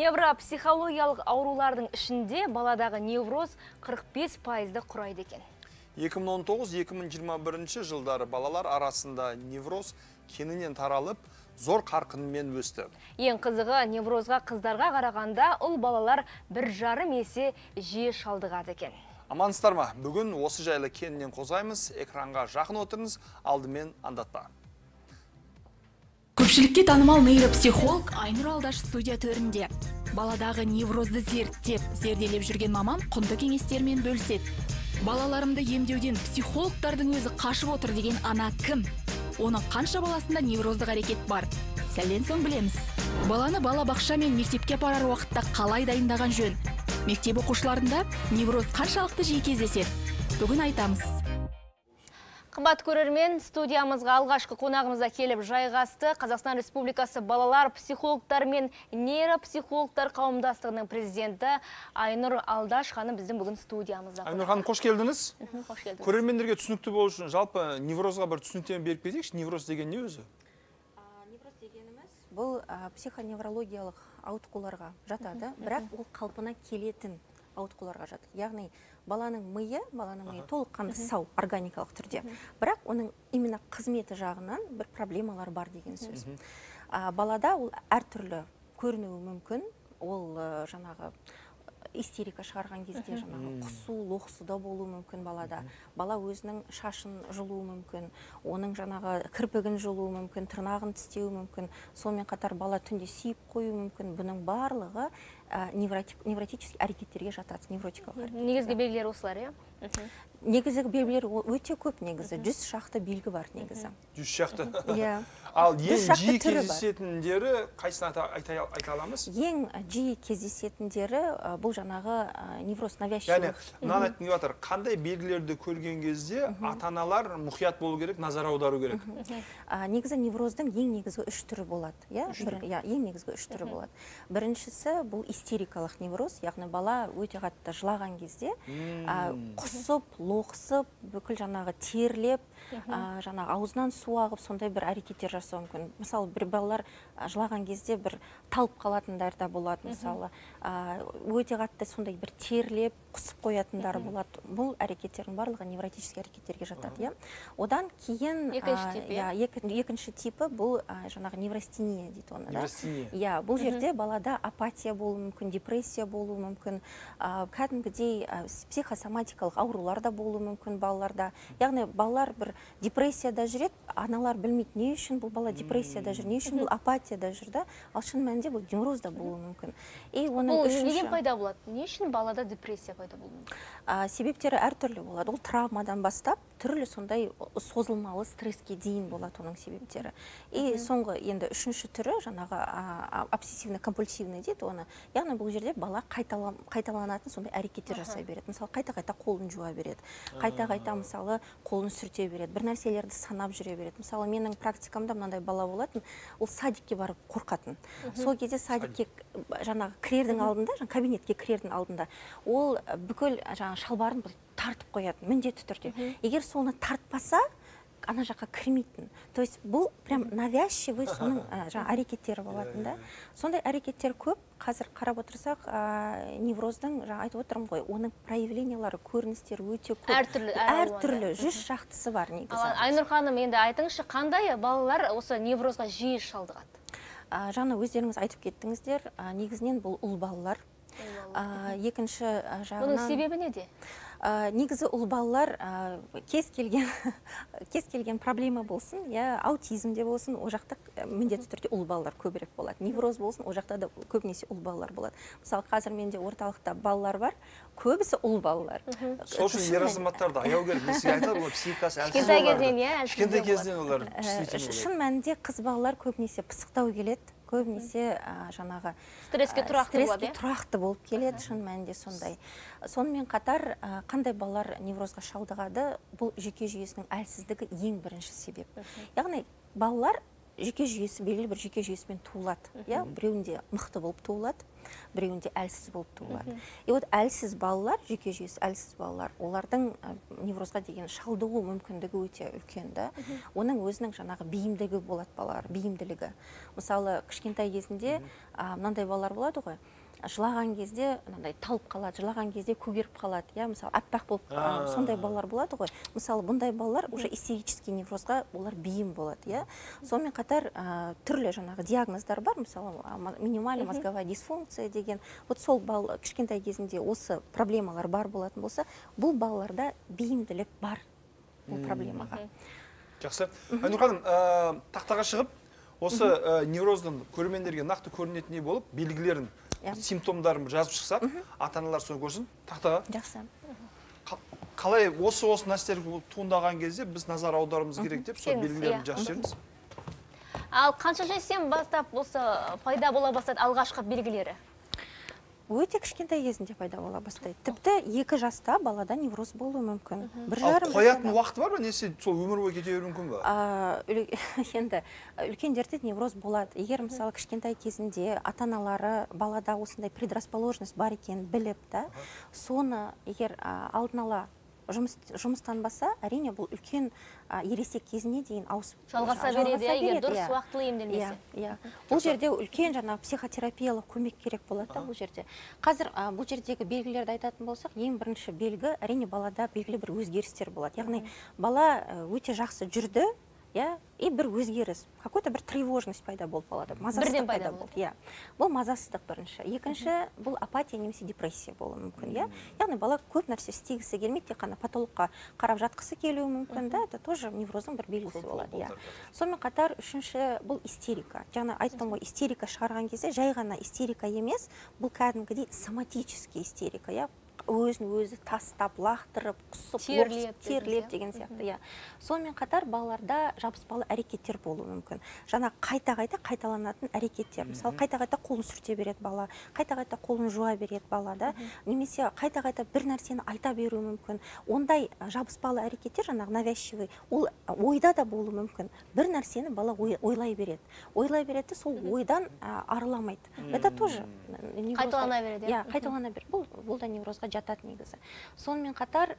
Невропсихологиялық аурулардың ішінде баладағы невроз 45 пайызды құрайды екен. 2019-2021 жылдары балалар арасында невроз кеңінен таралып, зор қарқынмен өсті. Ең қызығы неврозға қыздарға қарағанда ұл балалар бір жарым есе жиі шалдығады екен. Амансыздар ма? Бүгін осы жайлы кеңінен қозғаймыз. Экранға жақын отырыңыз, алдымен андатпа. Көпшілікке танымал нейропсихолог айнұр алдаш студия төрінде. Баладағы неврозды зерттеп зерделеп жүрген маман құнды кеңестермен бөліседі. Балаларымды емдеуден психологтардың өзі қашып отыр деген ана кім? Оның қанша баласында невроздық әрекет бар? Сәлден соң білеміз. Баланы балабақша мен мектепке апарар уақытта қалай дайындаған жөн? Мектеп оқушыларында невроз қаншалықты жиі кездеседі? Бүгін айтамыз. Қымбат көрермен, студиямызға алғашқы қонағымызда келіп жайғасты Қазақстан Республикасы балалар психологтар мен нейропсихологтар қауымдастығының президенті Айнұр Алдаш ханым біздің бүгін студиямызда. Айнұр ханым, қош келдіңіз. Қош келдіңіз. Көрермендерге түсінікті болу үшін жалпы неврозға бір түсініктеме беріп кетейікші. Невроз деген не өзі? невроз дегеніміз бұл психоневрологиялық ауытқуларға жатады бірақ ол қалпына келетін ауытқуларға жатады яғни баланың миы баланың миы толыққанды сау органикалық түрде. Бірақ оның именно қызметі жағынан бір проблемалар бар деген сөз. А, балада ол әртүрлі көрінуі мүмкін. Ол а, жаңағы истерика шығарған кезде жаңағы құсу лоқсу да болуы мүмкін балада. Бала өзінің шашын жұлуы мүмкін оның жаңағы кірпігін жұлуы мүмкін тырнағын тістеуі мүмкін. Сонымен қатар бала түнде сүйіп қоюы мүмкін. Бұның барлығы невротический әрекеттерге жатады невротикалық. Негізгі белгілері осылар, иә? негізгі белгілер өте көп негізі. Жүз шақты белгі бар негізі. Жүз шақты. иә. Ал ең жиі кездесетіндері қайсысын айта, аламыз? ең жиі кездесетіндері бұл жаңағы невроз Яғни, навязчивый мынаны айтқым келіп жатыр. Қандай белгілерді көрген кезде ата-аналар мұқият болу керек, назар аудару керек. Негізі невроздың ең негізгі үш түрі болады иә? Иә ең негізгі үш түрі болады. Біріншісі бұл истерикалық невроз яғни бала өте қатты жылаған кезде құсып лоқсып бүкіл жаңағы терлеп а, жаңағы аузынан су ағып сондай бір әрекеттер жасауы мүмкін. Мысалы бір балалар жылаған кезде бір талып қалатындар да болады мысалы. Өте қатты сондай бір терлеп құсып қоятындары болады. Бұл әрекеттердің барлығы невротический әрекеттерге жатады иә? Одан кейін Екінші а, тип, иә екі- екінші типі бұл жаңағы неврастения дейді оны да? Иә бұл жерде балада апатия болуы мүмкін депрессия болуы мүмкін кәдімгідей психосоматикалық аурулар да болуы мүмкін балаларда. Яғни балалар бір депрессияда жүреді аналар білмейді не үшін бұл бала депрессияда жүр не үшін бұл апатияда жүр да? Ал шын мәнінде бұл невроз да болуы мүмкін. И оның Бұл үшінші неден пайда болады? Не үшін балада депрессия пайда болуы мүмкін? себептері әртүрлі болады ол травмадан бастап түрлі сондай созылмалы стресске дейін болады оның себептері. И соңғы енді үшінші түрі жаңағы обсессивно компульсивный дейді оны яғни бұл жерде бала қайтала- қайталанатын сондай әрекеттер жасай береді. Мысалы қайта қайта қолын жуа береді қайта қайта мысалы қолын сүрте береді бір нәрселерді санап жүре береді. Мысалы менің практикамда мынандай бала болатын ол садикке барып қорқатын. Сол кезде садикке жаңағы кірердің алдында жаңағы кабинетке кірердің алдында ол бүкіл жаңағы шалбарын былай тартып қоятын міндетті түрде. Егер соны тартпаса ана жаққа кірмейтін. То есть бұл прям навязчивый соның ә, жаңағы әрекеттері болатын да. Сондай әрекеттер көп. Қазір қарап отырсақ ә, невроздың жаңа айтып отырмын ғой оның проявлениялары көріністері өте көп. Әртүрлі, әртүрлі иә. жүз шақтысы бар негізі. Айнұр ханым, енді айтыңызшы, қандай балалар осы неврозға жиі шалдығады? А, жаңа өздеріңіз айтып кеттіңіздер негізінен бұл ұл балалар. А, екінші а, Бұның жағынан себебі неде? А, негізі ұл балалар а, кез келген кез келген проблема болсын иә аутизмде болсын ол жақта ә, міндетті түрде ұл балалар көбірек болады. Невроз болсын ол жақта да көбінесе ұл балалар болады. Мысалы қазір менде орталықта балалар бар көбісі ұл балалар. Сол үшін ер азаматтарды аяу керек. Мен сізге айтады ғой, психикасы әлсіз Кішкентай иә, Кішкентай кезден олар Ә, шын мәнінде қыз балалар көбінесе пысықтау келеді. Көбінесе а, жаңағы Стресске тұрақты болады, стресске иә? тұрақты болып келеді шын мәнінде сондай. Сонымен қатар қандай балалар неврозға шалдығады? Бұл жүйке жүйесінің әлсіздігі ең бірінші себеп. Яғни балалар жүйке жүйесі белгілі бір жүйке жүйесімен туылады. Иә біреуінде мықты болып туылады біреуінде әлсіз болып туылады. И вот әлсіз балалар жүйке жүйесі әлсіз балалар олардың неврозға деген шалдығу мүмкіндігі өте үлкен да. Оның өзінің жаңағы бейімдігі болады балалар бейімділігі. Мысалы кішкентай кезінде мынандай балалар болады ғой жылаған кезде мынандай талып қалады жылаған кезде көгеріп қалады иә мысалы аппақ болып сондай балалар болады ғой. Мысалы бұндай балалар уже истерический неврозға олар бейім болады иә. Сонымен қатар ә, түрлі жаңағы диагноздар бар мысалы минимальная мозговая дисфункция деген. Вот сол бал кішкентай кезінде осы проблемалар бар болатын болса бұл балаларда бейімділік бар бұл проблемаға. Жақсы. Айнұр ханым ә, тақтаға шығып осы ә, невроздың көрермендерге нақты көрінетіндей болып белгілерін симптомдарын жазып шықсақ ата аналар соны көрсін тақтаға жақсы. Қа- қалай осы осы нәрселер туындаған кезде біз назар аударуымыз керек деп сол белгілерін иә. жазып жіберіңіз ал қанша жастан бастап осы пайда бола бастады алғашқы белгілері? Өте кішкентай кезінде пайда бола бастайды тіпті екі жаста балада невроз болуы мүмкін. Бір ал жарым қоятын уақыты бар ма? Немесе сол өмір бойы кете беруі мүмкін ба? Енді үлкендерде невроз болады. Егер мысалы кішкентай кезінде ата аналары балада осындай предрасположенность бар екенін біліп та соны егер алдын ала жұмыс жұмыстанбаса әрине бұл үлкен а, ересек кезіне дейін ауысып жалғаса береді иә егер дұрыс иә. уақытылы емделмесе Иә, иә. Бұл жерде үлкен жаңағы психотерапиялық көмек керек болады да бұл жерде. Қазір а, бұл жердегі белгілерді айтатын болсақ, ең бірінші белгі әрине балада белгілі бір өзгерістер болады. Яғни бала ә, өте жақсы жүрді, иә, и бір өзгеріс, какой-то бір тревожность пайда болды балада, мазасыздық Бірден пайда болды. Иә. Бұл мазасыздық бірінші. Екінші, бұл апатия немесе депрессия болуы мүмкін, иә. Яғни бала көп нәрсе істегісі келмейді, тек қана патологқа қарап жатқысы келуі мүмкін, да, это тоже невроздың бір белгісі болады, иә. сонымен қатар үшінші бұл истерика жаңа айттым ғой истерика шығарған кезде жай ғана истерика емес бұл кәдімгідей соматический истерика иә өзін өзі тастап лақтырып құсып Терлеп терлеп деген сияқты иә. Сонымен қатар балаларда жабыспалы әрекеттер болуы мүмкін. Жаңа қайта қайта қайталанатын әрекеттер. Мысалы қайта қайта қолын сүрте береді бала қайта қайта қолын жуа береді бала да. Немесе қайта қайта бір нәрсені айта беруі мүмкін. Ондай жабыспалы әрекеттер жаңағы навязчивый ол ойда да болуы мүмкін. Бір нәрсені бала ой- ойлай береді. Ойлай береді де сол ойдан а, арыламайды. Это тоже Қайталана береді, иә? иә қайталана береді. Бұл бұл да неврозға жатады негізі. Сонымен қатар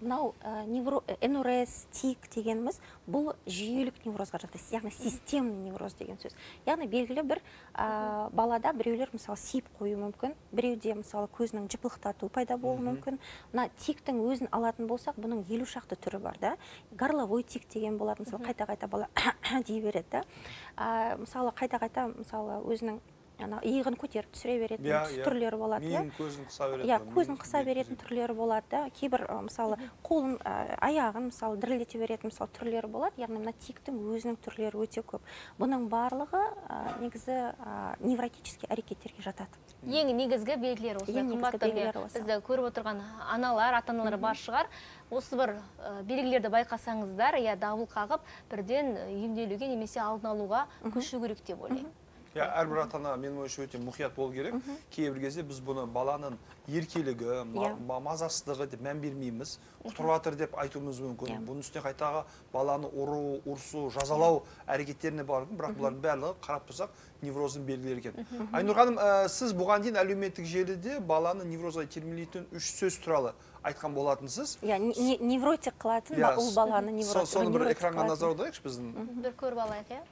мынау невро нрс тик дегеніміз бұл жүйелік неврозға жатады яғни системный невроз деген сөз. Яғни белгілі бір а, балада біреулер мысалы сиіп қоюы мүмкін біреуде мысалы көзінің жыпылықтатуы пайда болуы мүмкін. Мына тиктің өзін алатын болсақ бұның елу шақты түрі бар да. Горловой тик деген болады мысалы қайта қайта бала дей береді да. Мысалы қайта қайта мысалы өзінің ана иығын көтеріп түсіре беретін түс- иә. түрлері болады иә көзін қыса береді иә көзін қыса беретін түрлері болады да. Кейбір мысалы қолын ы, аяғын мысалы дірілдете беретін мысалы түрлері болады. Яғни мына тиктің өзінің түрлері өте көп. Бұның барлығы ы, негізі ы, невротический әрекеттерге жатады. Ең негізгі белгілері осы Ең негізгі қымбатты белгілері осы. бізді көріп отырған аналар ата аналар бар шығар. Осы бір ә, белгілерді байқасаңыздар иә дабыл қағып бірден ә, емделуге немесе алдын алуға көшу керек деп ойлаймын. Иә әрбір ата ана менің ойымша өте мұқият болу керек кейбір кезде біз бұны баланың еркелігі ма- Иә. ма- мазасыздығы деп мән бермейміз құтырып жатыр деп айтуымыз мүмкін бұның үстіне қайтаға баланы ұру ұрсу жазалау әрекеттеріне бар бірақ бұлардың барлығы қарап тұрсақ невроздың белгілері екен айнұр ханым ә, сіз бұған дейін әлеуметтік желіде баланы неврозға итермелейтін үш сөз туралы айтқан болатынсыз иә не- не- невротик қылатын ба- ұл баланы невротик соны бір экранға назар аударайықшы біздің бір көріп алайық иә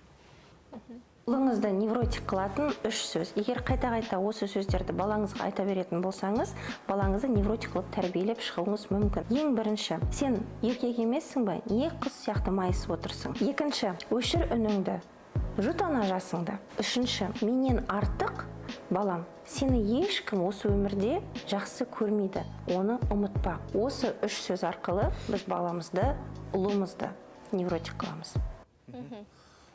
ұлыңызды невротик қылатын үш сөз. Егер қайта қайта осы сөздерді балаңызға айта беретін болсаңыз балаңызды невротик қылып тәрбиелеп шығуыңыз мүмкін. Ең бірінші сен еркек емессің ба не қыз сияқты майысып отырсың? Екінші өшір үніңді. Жұт ана жасыңды. Үшінші менен артық. Балам сені ешкім осы өмірде жақсы көрмейді. Оны ұмытпа. Осы үш сөз арқылы біз баламызды ұлымызды невротик қыламыз.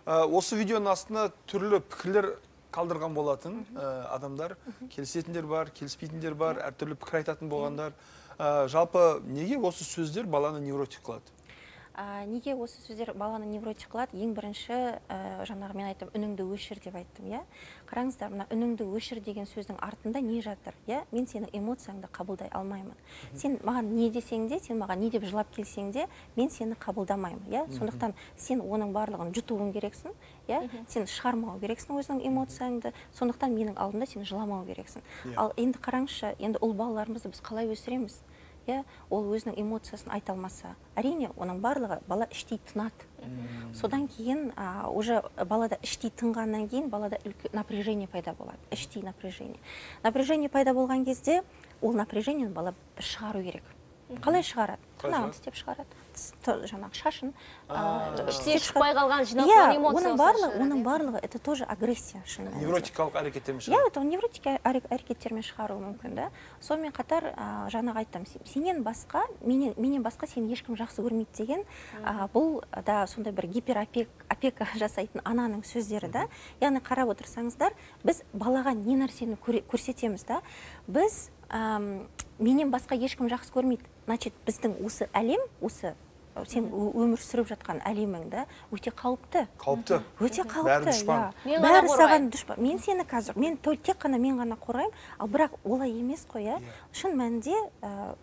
Осы видеоның астына түрлі пікірлер қалдырған болатын ә, адамдар келісетіндер бар келіспейтіндер бар әртүрлі пікір айтатын болғандар Ә, жалпы неге осы сөздер баланы невротик қылады а, неге осы сөздер баланы невротик қылады? Ең бірінші ә, жаңағы мен айттым үніңді өшір деп айттым иә? Қараңыздар мына үніңді өшір деген сөздің артында не жатыр иә? Мен сенің эмоцияңды қабылдай алмаймын сен маған не десең де сен маған не деп жылап келсең де мен сені қабылдамаймын иә? Сондықтан сен оның барлығын жұтуың керексің иә? Сен шығармау керексің өзіңнің эмоцияңды сондықтан менің алдымда сен жыламау керексің. Иә. ал енді қараңызшы енді ұл балаларымызды біз қалай өсіреміз? Иә ол өзінің эмоциясын айта алмаса. Әрине оның барлығы бала іштей тынады. Содан кейін а, уже балада іштей тынғаннан кейін балада үлкен напряжение пайда болады. Іштей напряжение. Напряжение пайда болған кезде ол напряжениені бала шығару керек. Қалай шығарады? Тырнағын тістеп шығарады. Жаңағы шашын а, іште тістеп шықпай қалған жиналған иә эмоция оның барлығы оның иә? барлығы это тоже агрессия шын мәнінде. невротикалық әрекеттермен иә шығады это невротик әрек- әрекеттермен шығаруы мүмкін да. Сонымен қатар жаңағы айттым сен- сенен басқа менен, менен басқа сені ешкім жақсы көрмейді деген бұл да сондай бір гиперопек опека жасайтын ананың сөздері да. Яғни қарап отырсаңыздар біз балаға не нәрсені көрсетеміз да. Біз менен басқа ешкім жақсы көрмейді. Значит біздің осы әлем осы сен өмір сүріп жатқан әлемің да өте қауіпті қауіпті өте Бәрі қауіпті дұшпан. иә. бәрі саған дұшпан мен сені қазір мен тек қана мен ғана қорғаймын ал бірақ олай емес қой иә. Шын мәнінде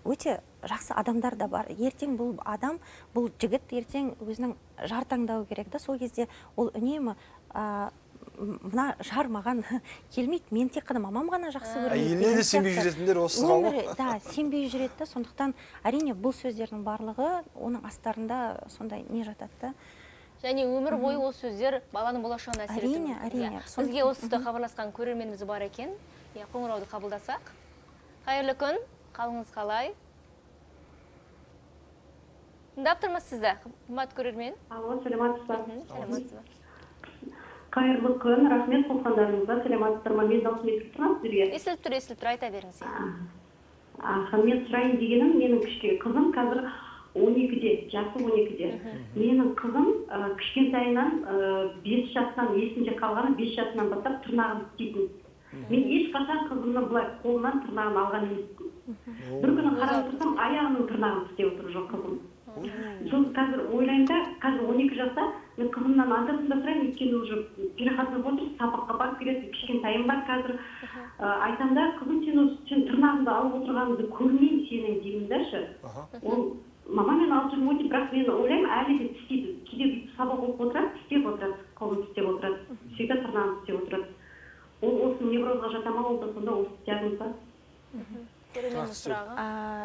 өте жақсы адамдар да бар. Ертең бұл адам бұл жігіт ертең өзінің жар таңдауы керек да. Сол кезде ол үнемі ә, мына жар маған келмейді. Мен тек қана мамам ғана жақсы көрмейді әйеліне де сенбей жүретіндер осы. Өмірі- да сенбей жүреді да сондықтан әрине бұл сөздердің барлығы оның астарында сондай не жатады да. Және өмір бойы осы сөздер баланың болашағына әсер Әрине, әрине. иә. Сон- бізге осы тұста хабарласқан көрерменіміз бар екен. Иә қоңырауды қабылдасақ. Қайырлы күн. Қалыңыз қалай? Тыңдап тұрмыз сізді қымбат көрермен. Алло саламатсыз ба саламатсыз ба қайырлы күн. Рахмет қосқандарыңызға. Саламатсыздар ма? Менің даусым естіліп тұр ма сіздерге. Естіліп тұр естіліп тұр. Айта беріңіз. Аха мен сұрайын дегенім менің кішкене қызым қазір он екіде жасы он екіде. Менің қызым ә, кішкентайынан ә, бес жасынан есінде қалғаны бес жасынан бастап тырнағын тістейтін мен ешқашан қызымның былай қолынан тырнағын алған емеспін. Бір күні қарап тұрсам аяғының тырнағын тістеп отыр жоқ қызым. Сол қазір ойлаймын да қазір он екі жаста мен қызымнан анда санда сұраймын. Өйткені уже переходной возраст сабаққа барып келеді кішкентайым бар қазір. Ә, айтамын да қызым сен осы сен тырнағыңды алып отырғаныңды көрмеймін сенің деймін даші Аха. ол мама мен алып жүрмін ғой деп бірақ мен ойлаймын әлі де тістейді. Кейде бүйтіп сабақ оқып отырады тістеп отырады қолын тістеп отырады всегда тырнағын тістеп отырады. Ол осы неврозға жата ма ол да сонда осы диагноз ба көрерменнің сұрағы.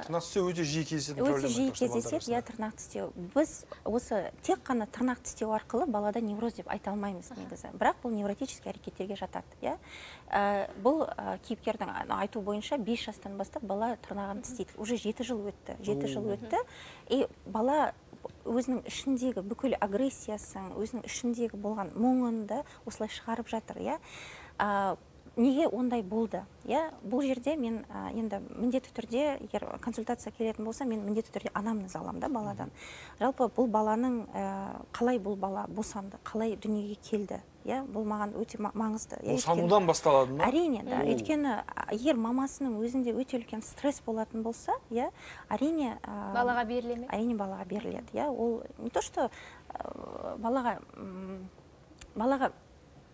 тырнақ тістеу өте жиі кездесетін өте жиі кездеседі иә тырнақ тістеу біз осы тек қана тырнақ тістеу арқылы балада невроз деп айта алмаймыз негізі. Бірақ бұл невротический әрекеттерге жатады иә. Ә, бұл кейіпкердің айтуы бойынша 5 жастан бастап бала тырнағын тістейді уже жеті жыл өтті жеті жыл өтті. И бала өзінің ішіндегі бүкіл агрессиясын өзінің ішіндегі болған мұңын да осылай шығарып жатыр иә. Неге ондай болды? Иә бұл жерде мен а, енді міндетті түрде егер консультация келетін болса мен міндетті түрде анамнез аламын да баладан. Жалпы бұл баланың ә, қалай бұл бала босанды қалай дүниеге келді? Иә бұл маған өте ма- маңызды. Босанудан басталады ма? әрине да. Өйткені егер мамасының өзінде өте үлкен стресс болатын болса иә әрине а, балаға беріле ме? әрине балаға беріледі. Иә ол не то что ә, балаға балаға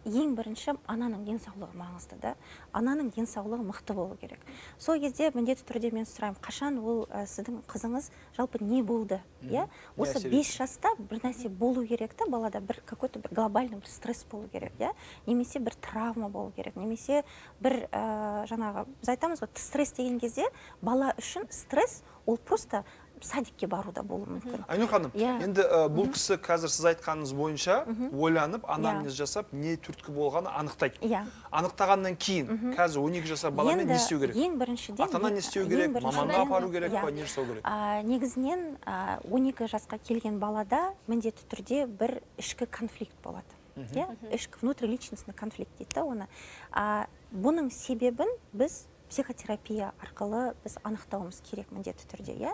ең бірінші ананың денсаулығы маңызды да. Ананың денсаулығы мықты болу керек. Сол кезде міндетті түрде мен сұраймын қашан ол ә, сіздің қызыңыз жалпы не болды иә? Осы бес жаста бір нәрсе болу керек та балада бір какой то бір глобальный бір стресс болу керек иә? Немесе бір травма болу керек немесе бір ә, жаңағы біз айтамыз ғой стресс деген кезде бала үшін стресс ол просто садикке бару да болуы мүмкін. Айнұр ханым Иә. енді ә, бұл кісі қазір сіз айтқаныңыз бойынша ойланып анамнез жасап не түрткі болғанын анықтайды. Иә. Анықтағаннан кейін қазір 12 жасар баламен не істеу керек? ең біріншіден ата ана не істеу керек? маманға апару керек иә. па не жасау керек? А, негізінен а, 12 жасқа келген балада міндетті түрде бір ішкі конфликт болады. Иә? Ішкі внутриличностный конфликт дейді да оны. А, бұның себебін біз психотерапия арқылы біз анықтауымыз керек міндетті түрде иә?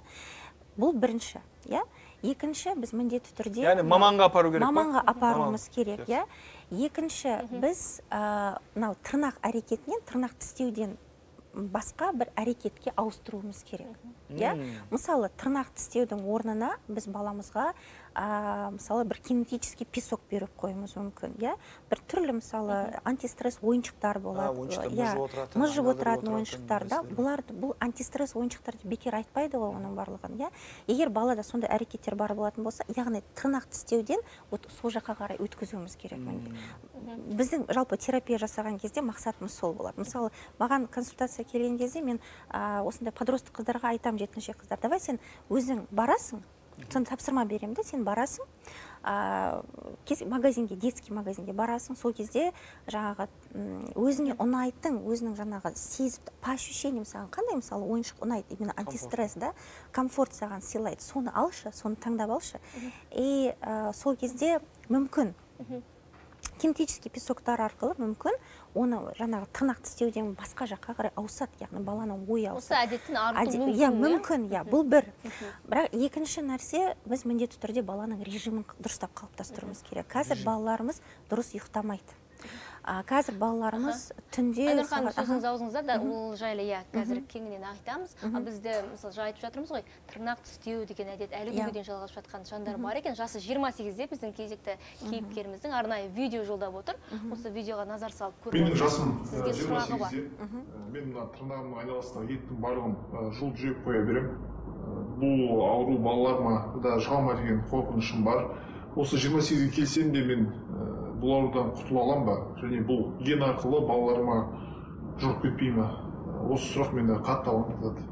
Бұл бірінші иә? Екінші біз міндетті түрде яғни маманға апару керек маманға апаруымыз керек иә? Екінші біз а, мынау тырнақ әрекетінен тырнақ тістеуден басқа бір әрекетке ауыстыруымыз керек иә? Мысалы тырнақ тістеудің орнына біз баламызға ә, мысалы бір кинетический песок беріп қоюымыз мүмкін иә? Бір түрлі мысалы антистресс ойыншықтар болады. Иә, мыжып отыратын, ойыншықтар да. бұларды бұл антистресс ойыншықтар деп бекер айтпайды ғой оның барлығын иә? Егер балада сондай әрекеттер бар болатын болса яғни тырнақ тістеуден вот сол жаққа қарай өткізуіміз керек міндет біздің жалпы терапия жасаған кезде мақсатымыз сол болады. Мысалы маған консультация келген кезде мен а, осындай подросток қыздарға айтамын жеткіншек қыздар давай сен өзің барасың соны тапсырма беремін да сен барасың. Кез- магазинге детский магазинге барасың сол кезде жаңағы өзіңе ұнайтын өзінің жаңағы сезіп по ощущениям саған қандай мысалы ойыншық ұнайды именно антистресс да? Комфорт саған сыйлайды соны алшы соны таңдап алшы. И а, сол кезде мүмкін. Кинетический песоктар арқылы мүмкін оны жаңағы тырнақ тістеуден басқа жаққа қарай ауысады. Яғни баланың ойы осы ауысады әдеттен арылту Әде- мүмкін иә иә? мүмкін иә бұл бір. Бірақ екінші нәрсе біз міндетті түрде баланың режимін дұрыстап қалыптастыруымыз керек. Қазір балаларымыз дұрыс ұйықтамайды. А, қазір балаларымыз түнде айнұр ханым сөзіңіз аузыңызда да ол жайлы иә қазір кеңінен айтамыз. Бізде мысалы жаңа айтып жатырмыз ғой тырнақ тістеу деген әдет әлі күнге Иә. дейін жалғасып жатқан жандар бар екен. Жасы 28-де біздің кезекті кейіпкеріміздің арнайы видео жолдап отыр. Осы видеоға назар салып көріп менің жасым сізге жиырма сұрағы бар. сегізде. Мен мына тырнағымның айналасындағы еттің барлығын ы, жұлып жеп қоя беремін бұл ауру балаларыма да жұға ма деген қорқынышым бар. Осы жиырма сегізге келсем де мен ы, бұл аурудан құтыла аламын ба? Және бұл ген арқылы балаларыма жұғып кетпей ма? Осы сұрақ менде қатты алаңдатады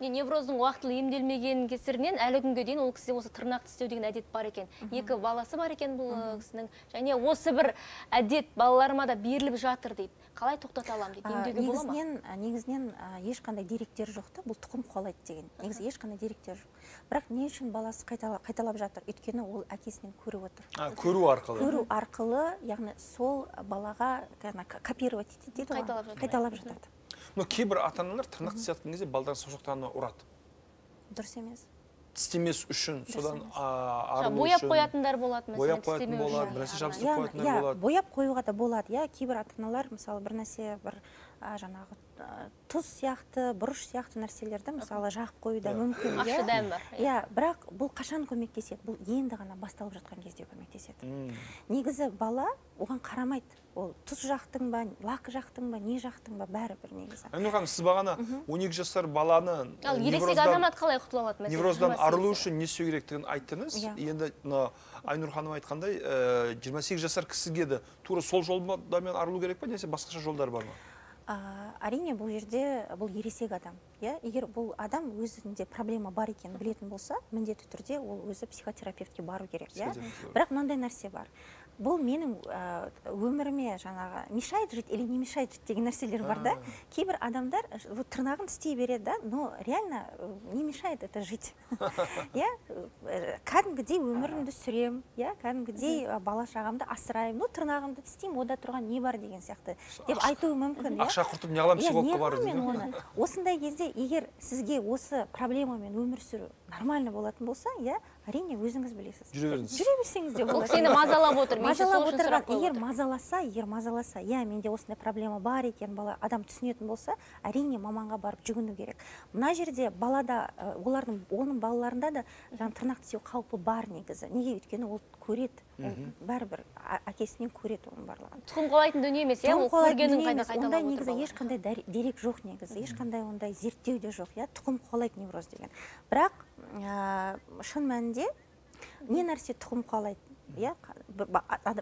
міне невроздың уақытылы емделмеген кесірінен әлі күнге дейін ол кісіде осы тырнақ тістеу деген әдет бар екен. Екі баласы бар екен бұл кісінің. Және осы бір әдет балаларыма да беріліп жатыр дейді. Қалай тоқтата аламын дейді емдеуге бола ма? негізінен негізінен ешқандай деректер жоқ та бұл тұқым қуалайды деген. Негізі ешқандай деректер жоқ. Бірақ не үшін баласы қайталап, қайталап жатыр? Өйткені ол әкесінен көріп отыр. А, көру арқылы. Көру арқылы яғни сол балаға копировать етеді дейді ғой. Қайталап жатады. қайталап жатады. Но кейбір ата аналар тырнақ тістейтін кезде балдардың саусақтарына ұрады. Дұрыс емес. Тістемес үшін содан арылу бояп қоятындар болады мәселен бояп қоятын болады біресе Арнайы. жабыстырып қоятындар иә, болады. бояп қоюға да болады. Иә кейбір ата аналар мысалы бір нәрсе бір жаңағы тұз сияқты бұрыш сияқты нәрселерді мысалы жағып қою да мүмкін иә? Дәм бар иә бірақ бұл қашан көмектеседі? Бұл енді ғана басталып жатқан кезде көмектеседі. Негізі бала оған қарамайды. Ол тұз жақтың ба лак жақтың ба не жақтың ба бәрібір негізі. Айнұр ханым сіз бағана 12 жасар баланы ал э, ересек невроздан- азамат қалай құтыла алады мәселен невроздан жиырма арылу үшін не істеу керектігін айттыңыз. Иә. енді мына айнұр ханым айтқандай э, 28 жасар кісіге де тура сол жолдармен арылу керек па немесе басқаша жолдар бар ма? А, әрине бұл жерде бұл ересек адам иә? Егер бұл адам өзінде проблема бар екенін білетін болса міндетті түрде ол өзі психотерапевтке бару керек иә? Бірақ мынандай нәрсе бар. Бұл менің өміріме жаңағы мешает жить или не мешает жить деген нәрселер бар да. Кейбір адамдар вот тырнағын тістей береді да но реально э, не мешает это жить. Иә кәдімгідей өмірімді сүремін иә кәдімгідей бала шағамды асыраймын ну тырнағымды тістеймін онда тұрған не бар деген сияқты деп айтуы мүмкін иә ақша құртып неғыламын Иә, психологқа барып мен оны. Осындай кезде егер сізге осы проблемамен өмір сүру нормально болатын болса иә әрине өзіңіз білесіз. Жүре беріңіз. жүре берсеңіз де ол сені мазалап отыр мазалап отырған егер мазаласа егер мазаласа иә менде осындай проблема бар екен бала адам түсінетін болса әрине маманға барып жүгіну керек. Мына жерде балада олардың оның балаларында да жаңағы тырнақ тістеу қаупі бар негізі. Неге? Өйткені ол көреді. Ол бәрібір а- әкесінен көреді оның барлығын. Тұқым қуалайтын дүние емес иә? Ол көргенін дүние қайта емес. қайталап ондай отыр негізі ешқандай дерек жоқ негізі. Ешқандай ондай зерттеу де жоқ иә? Тұқым қуалайды невроз деген. Бірақ ә, шын мәнінде не нәрсе тұқым қуалайды иә?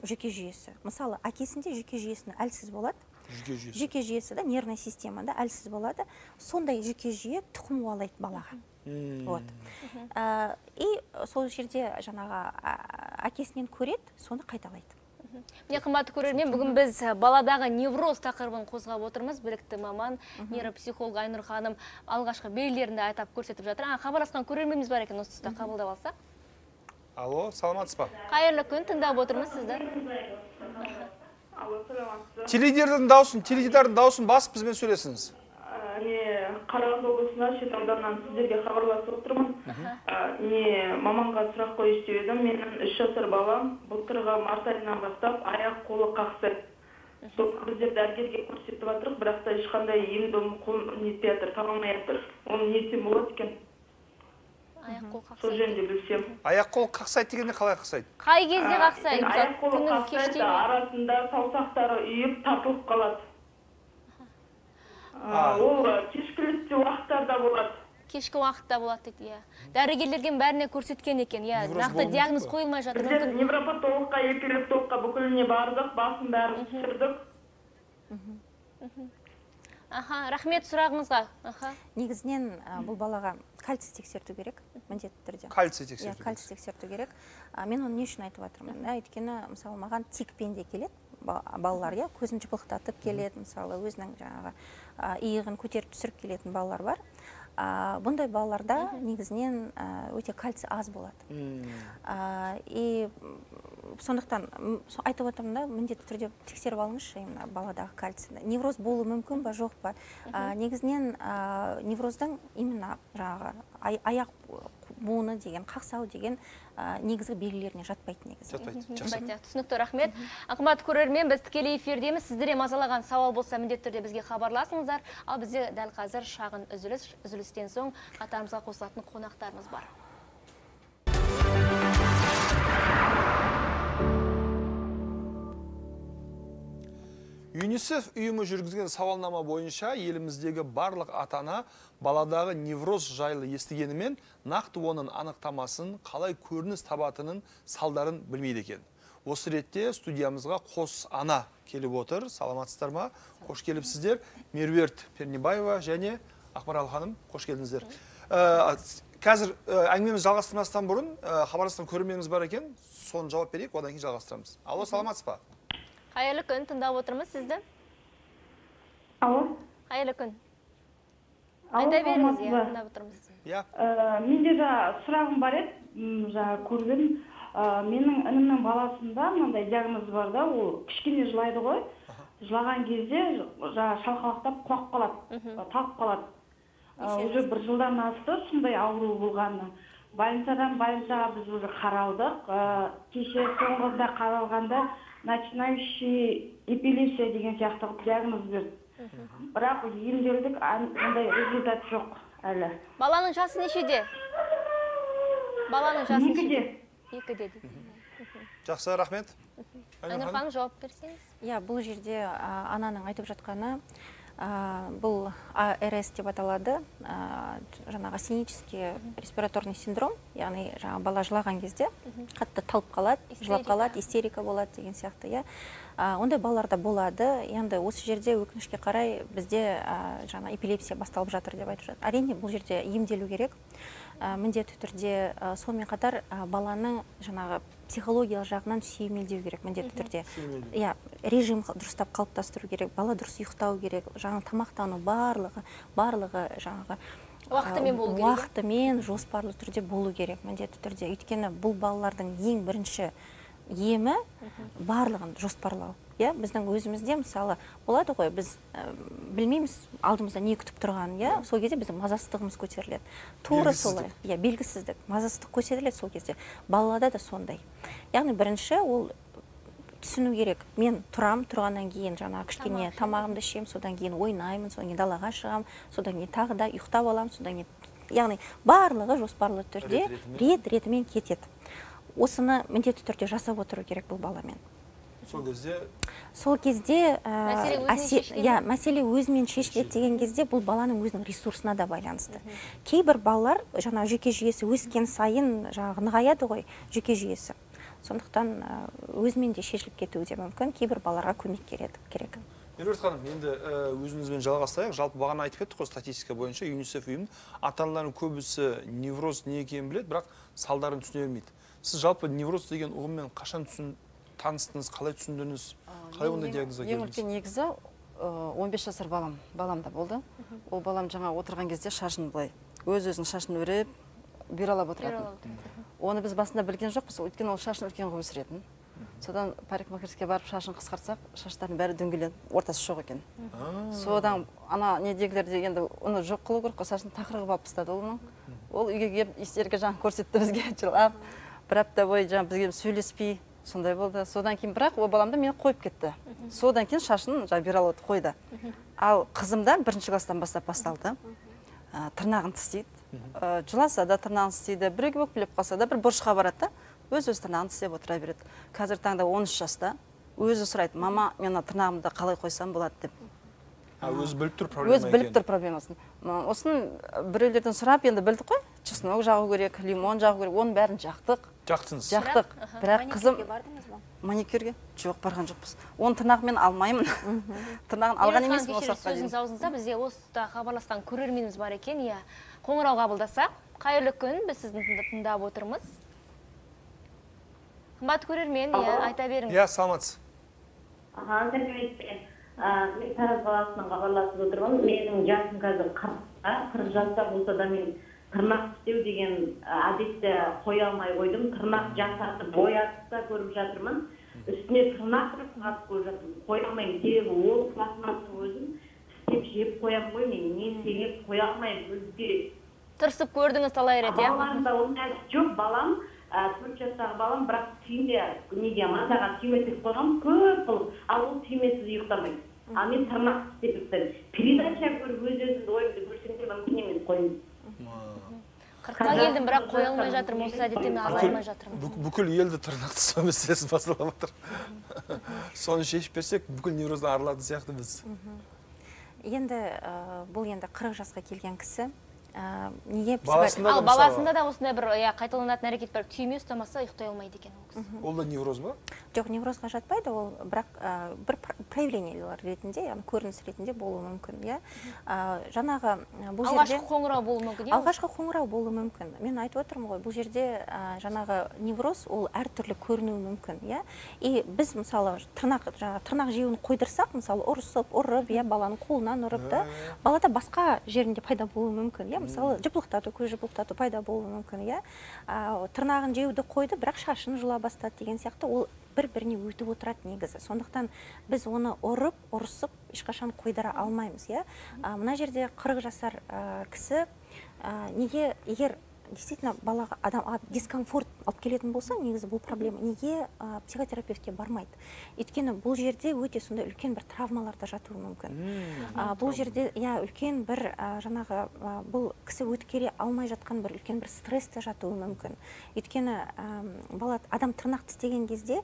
Жүйке жүйесі. Мысалы әкесінде жүйке жүйесінің әлсіз болады. Жүйке жүйесі. Жүйке жүйесі да нервная системада әлсіз болады. Сондай жүйке жүйе тұқым қуалайды балаға. М. вот. Ә, и сол жерде жаңағы әкесінен көреді соны қайталайды. Міне қымбатты көрермен бүгін біз баладағы невроз тақырыбын қозғап отырмыз. Білікті маман нейропсихолог айнұр ханым алғашқы белгілерін де айтып көрсетіп жатыр. А хабарласқан көрерменіміз бар екен осы тұста қабылдап алсақ. Алло саламатсыз ба? Қайырлы күн тыңдап отырмыз сізді. Алло саламатсыз теледидардың дауысын теледидардың дауысын басып бізбен сөйлесіңіз. Не қарағанды облысына шет ауданынан сіздерге хабарласып отырмын. Не маманға сұрақ қоюшы деп едім. Менің үш жасар балам былтырғы март айынан бастап аяқ қолы қақсайды сол біздер дәрігерге көрсетіп жатырмық бірақ та ешқандай ем дом нетпей жатыр таба алмай жатыр. Оны не етсем болады екен? Аяқ қол сол жөнінде білсем. Аяқ қол қақсайды дегенде қалай қақсайды? Қай кезде қақсайды? аяқ қолы қақсайды арасында саусақтары үйіп тартылып қалады. Ол кешкілікте уақыттарда болады. Кешкі уақытта болады дейді иә. Дәрігерлерге бәріне көрсеткен екен иә. Нақты диагноз қойылмай жатыр. Біздер невропатологқа эпилептологқа бүкіліне бардық басын бәрін түсірдік. Аха рахмет сұрағыңызға. Аха. Негізінен бұл балаға кальций тексерту керек міндетті түрде. Кальций иә тексерту кальций тексерту керек. Мен оны не үшін айтып жатырмын да өйткені мысалы маған тикпен де келеді ба- балалар иә. Көзін жыпылықтатып келеді мысалы өзінің жаңағы иығын көтеріп түсіріп келетін балалар бар. А, бұндай балаларда негізінен өте кальций аз болады. И сондықтан айтып отырмын да міндетті түрде тексеріп алыңызшы именно баладағы кальцийді. Невроз болуы мүмкін ба жоқ па? Негізінен невроздың именно жаңағы аяқ буыны деген қақсау деген негізгі белгілеріне жатпайды негізі жатпайды жақсы. Түсінікті рахмет. Қымбатты көрермен біз тікелей эфирдеміз. Сіздерде мазалаған сауал болса міндетті түрде бізге хабарласыңыздар. Ал бізде дәл қазір шағын үзіліс үзілістен соң қатарымызға қосылатын қонақтарымыз бар. Юнисеф ұйымы жүргізген сауалнама бойынша еліміздегі барлық ата-ана баладағы невроз жайлы естігенімен нақты оның анықтамасын қалай көрініс табатынын салдарын білмейді екен. Осы ретте студиямызға қос ана келіп отыр. Саламатсыздар ма? Қош келіпсіздер. Меруерт пернебаева және ақмарал ханым қош келдіңіздер. Ә, қазір ә, әңгімемізді жалғастырмастан бұрын ә, хабарласқан көрерменіміз бар екен. Соны жауап берейік одан кейін жалғастырамыз. Алло саламатсыз ба? Қайырлы күн тыңдап отырмыз сізді алло қайырлы күн айта беріңіз иә тыңдап отырмыз иә менде жаңа сұрағым бар еді м, жаңа көрген ә, менің інімнің баласында мынандай диагноз бар да ол кішкене жылайды ғой жылаған кезде жаңа шалқалақтап құлап қалады талып қалады уже бір жылдан асты сондай ауру болғаны больницадан больницаға біз уже қаралдық кеше соңғыда қаралғанда начинающий эпилепсия деген сияқты қылып диагноз берді бірақ емделдік ондай результат жоқ әлі. Баланың жасы нешеде? Баланың жасы екіде. нешеде? Екіде дейді. Жақсы рахмет. Айнұр ханым? жауап берсеңіз. Иә бұл жерде ананың айтып жатқаны бұл арс деп аталады жаңағы синический респираторный синдром яғни жаңағы бала жылаған кезде қатты талып қалады жылап қалады истерика болады деген сияқты иә. Ондай балаларда болады. Енді осы жерде өкінішке қарай бізде жаңа эпилепсия басталып жатыр деп айтып жатыр. Әрине бұл жерде емделу керек. Міндетті түрде сонымен қатар а, баланы жаңағы психологиялық жағынан сүйемелдеу керек міндетті түрде. Иә режим дұрыстап қалыптастыру керек бала дұрыс ұйықтау керек жаңа тамақтану барлығы барлығы жаңағы Уақытымен болу керек, уақытымен жоспарлы түрде болу керек міндетті түрде. Өйткені бұл балалардың ең бірінші емі барлығын жоспарлау. Иә біздің өзімізде мысалы болады ғой біз ә, білмейміз алдымызда не күтіп тұрғанын иә? Сол кезде біздің мазасыздығымыз көтеріледі. Тура солай. Иә белгісіздік. Мазасыздық көтеріледі сол кезде. Балалада да сондай. Яғни бірінші ол түсіну керек. Мен тұрам тұрғаннан кейін жаңағы кішкене тамағымды ішемін содан кейін ойнаймын содан кейін далаға шығамын содан кейін тағы да ұйықтап аламын содан кейін яғни барлығы жоспарлы түрде рет ретімен кетеді. Осыны міндетті түрде жасап отыру керек бұл баламен. Сол кезде сол кезде шешіледі иә мәселе өзімен шешіледі деген кезде бұл баланың өзінің ресурсына да байланысты. Кейбір балалар жаңа жүйке жүйесі өскен сайын жаңағы нығаяды ғой жүйке жүйесі. Сондықтан ә, өзімен де шешіліп кетуі де мүмкін кейбір балаларға көмек керек. Меруерт ханым енді ә, өзіңізбен жалғастырайық. Жалпы бағана айтып кеттік қой статистика бойынша юнисеф ұйым ата аналардың көбісі невроз не екенін біледі бірақ салдарын түсіне бермейді. Сіз жалпы невроз деген ұғыммен қашан түсін таныстыңыз қалай түсіндіңіз? Қалай ондай Ең- диагнозға ең келдіңіз? үлкен негізі ы, 15 жасар балам баламда болды. Ол балам жаңа отырған кезде шашын былай өз өзінің шашын өріп бүйралап отыратын. Оны біз басында білген жоқпыз өйткені ол шашын үлкен қылып өсіретін. Содан парикмахерскийге барып шашын қысқартсақ шаштардың бәрі дөңгеленіп ортасы жоқ екен. Содан ана недегілер де енді оны жоқ қылу керек қой шашын тақыр қылып алып тастады ол оның. Ол үйге келіп истерика жаңа көрсетті бізге жылап бір апта бойы жаңа бізге сөйлеспей сондай болды. Содан кейін бірақ ол балам да мені қойып кетті. Содан кейін шашын жаңағы вираловать қойды. Ал қызымда бірінші класстан бастап басталды. Ә, тырнағын тістейді. Ә, жыласа да тырнағын тістейді біреуге өкпелеп қалса да бір бұрышқа барады да өз өз тырнағын тістеп отыра береді. Қазіргі таңда 13 жаста өзі сұрайды мама мен ана тырнағымды қалай қойсам болады? деп. А өзі біліп тұр проблема өзі біліп тұр проблемасын. М, осын біреулерден сұрап енді білдік қой. Чеснок жағу керек лимон жағу керек оның бәрін жақтық. Жақтыңыз жақтық. Бірақ қызым Маникюрге бардыңыз ба? Маникюрге? Жоқ барған жоқпыз. Оны тырнағын мен алмаймын тырнағын алған емеспін осы уақытқа сөзіңіз аузыңызда бізде осыда хабарласқан көрерменіміз бар екен иә. Қоңырау қабылдасақ қайырлы күн біз сізді тыңда- тыңдап отырмыз. Қымбатты көрермен иә айта беріңіз. Иә саламатсыз. Мен тараз қаласынан хабарласып отырмын. Менің жасым қазір қырықта қырық жаста болса да мен тырнақ тістеу деген әдетті қоя алмай қойдым. Тырнақ жасатып боятып та көріп жатырмын. Үстіне тырнақ бір сағат көріп жатырмын. Қоя алмаймын. Себебі ол пластмассың өзін тістеп жеп қоямын ғой мен. Не себеп қоя алмаймын өзге. Тырысып көрдіңіз талай рет иә? Балаларымда ондай әдет жоқ. Балам төрт жастағы балам бірақ түйме неге мазаға түйме тігіп қойған көп қылып ал ол түймесіз ұйықтамайды. Ал мен тырнақ тістеп бітірдім передача көріп өз өзімді ойымды көрсем де мүмкін емес қойын қырыққа келдім бірақ қоя алмай жатырмын осы әдеттен ала алмай жатырмын. Бүк- бүкіл елді тырнақ тастау мәселесі басталып жатыр соны шешіп берсек бүкіл невроздан арылатын сияқты біз енді бұл енді 40 жасқа келген кісі. Неге баласында да ал баласында да осындай бір иә қайталанатын әрекет бар. Түйме ұстамаса ұйықтай алмайды екен ол кісі. Ол да невроз ба жоқ неврозға жатпайды ол бірақ ә, бір пр- проявлениелер ретінде яғни көрініс ретінде болуы мүмкін иә. Ә, жаңағы ә, бұл жерде алғашқы қоңырау болуы мүмкін иә алғашқы қоңырау болуы мүмкін. Мен айтып отырмын ғой бұл жерде ә, жаңағы невроз ол әртүрлі көрінуі мүмкін иә. И біз мысалы тырнақ жаңағы тырнақ жеуін қойдырсақ мысалы ұрысып ұрып иә баланың қолынан ұрып та балада басқа жерінде пайда болуы мүмкін иә. Мысалы жыпылықтату көз жыпылықтату пайда болуы мүмкін иә. Тырнағын жеуді қойды бірақ шашын жұла бастады деген сияқты. Ол бір біріне өтіп отырады негізі. Сондықтан біз оны ұрып ұрысып ешқашан қойдыра алмаймыз иә. Мына жерде 40 жасар кісі неге егер действительно балаға адам а, дискомфорт алып келетін болса негізі бұл проблема неге ә, психотерапевтке бармайды? Өйткені бұл жерде өте сондай үлкен бір травмалар да жатуы мүмкін. А, бұл жерде иә үлкен бір ә, жаңағы ә, бұл кісі өткере алмай жатқан бір үлкен бір стресс те жатуы мүмкін. Өйткені әм, бала адам тырнақ тістеген кезде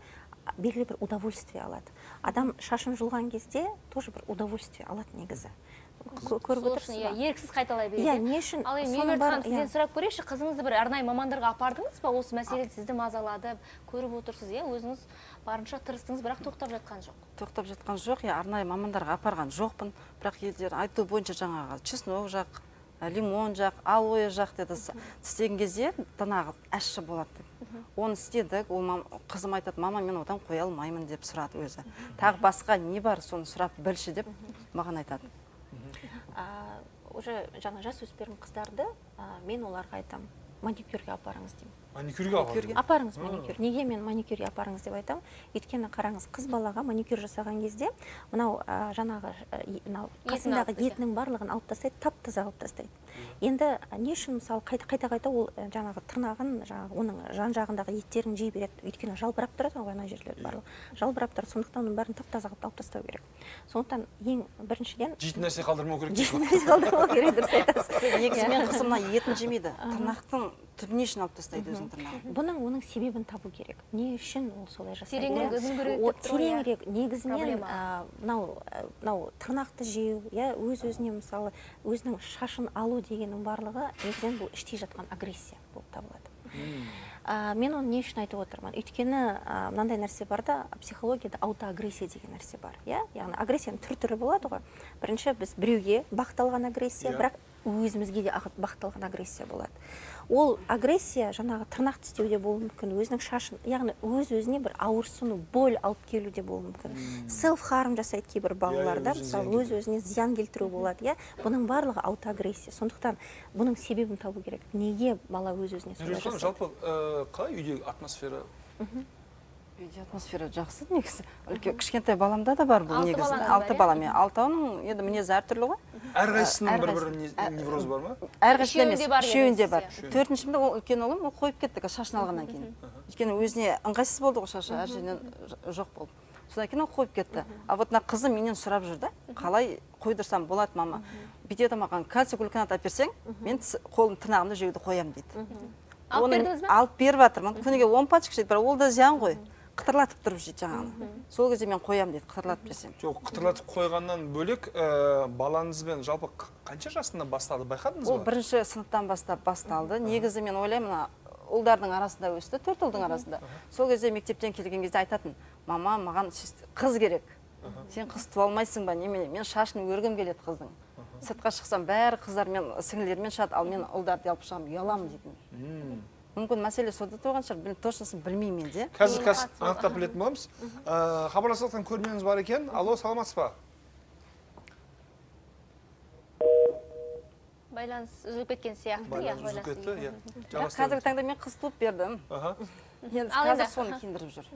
белгілі бір удовольствие алады. Адам шашын жұлған кезде тоже бір удовольствие алады негізі. Көріп отырсыз иә ба? еріксіз қайталай береді иә не үшін ал енді бәрі- ханым сізден иә. сұрап көрейікші қызыңызды бір арнайы мамандарға апардыңыз ба? Осы мәселе сізді мазалады көріп отырсыз иә? Өзіңіз барынша тырыстыңыз бірақ тоқтап жатқан жоқ. Тоқтап жатқан жоқ иә арнайы мамандарға апарған жоқпын. Бірақ елдер айту бойынша жаңағы чеснок жақ ә, лимон жақ алоэ жақ деді. Тістеген кезде тырнағы ащы болады деп. Оны істедік ол қызым айтады мама мен одан қоя алмаймын деп сұрады өзі. Тағы басқа не бар соны сұрап білші деп маған айтады. Уже жаңа жасөспірім қыздарды мен оларға айтамын маникюрге апарыңыз деймін. Маникюрге апарды апарыңыз маникюр. Неге мен маникюрге апарыңыз деп айтамын? Өйткені қараңыз қыз балаға маникюр жасаған кезде мынау ә, жаңағы мынау қасындағы алып етінің барлығын алып тастайды тап таза қылып тастайды енді ә, не үшін мысалы қайта қайта қайта ол жаңағы тырнағын жаңағы оның жан жағындағы еттерін жей береді? Өйткені жалбырап тұрады ғой ана жерлер барлығы. Жалбырап тұрады. Сондықтан оның бәрін тап таза қылып алып тастау керек. Сондықтан ең біріншіден жейтін нәрсе қалдырмау керек. Жейтін нәрсе қалдырмау керек дұрыс айтасыз. Негізі менің қызым мына етін жемейді. Тырнақтың түбіне шейін алып тастайды өзінің тырнағын бұның оның себебін табу керек. Не үшін ол солай жасайды? Тереңірек иә? иә. тереңірек негізінен мынау мынау тырнақты жеу иә өз өзіне мысалы өзінің шашын алу дегеннің барлығы негізінен бұл іште жатқан агрессия болып табылады. А, мен оны не үшін айтып отырмын? Өйткені мынандай нәрсе бар да психологияда аутоагрессия деген нәрсе бар иә? Яғни агрессияның түр түрі болады ғой. Бірінші біз біреуге бағытталған агрессия Иә. бірақ өзімізге де ағ- бағытталған агрессия болады. Ол агрессия жаңағы тырнақ тістеуде болуы мүмкін өзінің шашын яғни өз өзіне бір ауырсыну боль алып келуде болуы мүмкін. Селф харм жасайды кейбір балалар да өзіне мысалы зиян өз өзіне зиян келтіру болады иә. Бұның барлығы аутоагрессия. Сондықтан бұның себебін табу керек. Неге бала өз өзіне солай жалпы ә, қалай үйдегі атмосфера? Үйде атмосфера жақсы негізі. Үлкен кішкентай баламда да бар бұл негізі. алты иә? балам иә. Алтауының енді мінезі әртүрлі ғой. Әрқайсысының бір бір невроз бар ма? әрқайсысында емес. үшеуінде бар. Төртіншімде ол үлкен ұлым ол қойып кетті қазір шашын алғаннан кейін. Өйткені өзіне ыңғайсыз болды ғой шашы әр жерінен жоқ болды содан кейін ол қойып кетті. А вот мына қызым менен сұрап жүр да қалай қойдырсам болады мама? Бүйтеді маған кальций глюконат әперсең мен тіс- қолым тырнағымды жеуді қоямын дейді. Алып Оны бердіңіз ба алып беріп жатырмын күніге он пачка ішеді бірақ ол да зиян ғой. Қытырлатып тұрып жейді жаңағыны сол кезде мен қоямын дейді қытырлатып жесем жоқ қытырлатып қойғаннан бөлек ә, балаңызбен жалпы қанша жасында басталды байқадыңыз ол ба? бірінші сыныптан бастап басталды. Негізі мен ойлаймын мына ұлдардың арасында өсті төрт ұлдың арасында. Сол кезде мектептен келген кезде айтатын мама маған қыз керек сен қыз туа алмайсың ба немене? Мен шашын өргім келеді қыздың сыртқа шықсам бәрі қыздармен сіңлілермен шығады ал мен ұлдарды алып шығамын ұяламын дейтін. Мүмкін мәселе сода туған шығар біл- точносын білмеймін мен де. Қазір қазір анықтап білетін боламыз. Ә, хабарласып жатқан көрерменіміз бар екен. Алло саламатсыз ба? Байланыс үзіліп кеткен сияқты иә үзіліп кетті иә. Қазіргі таңда мен қыз туып бердім. Енді қазір соны киіндіріп жүр.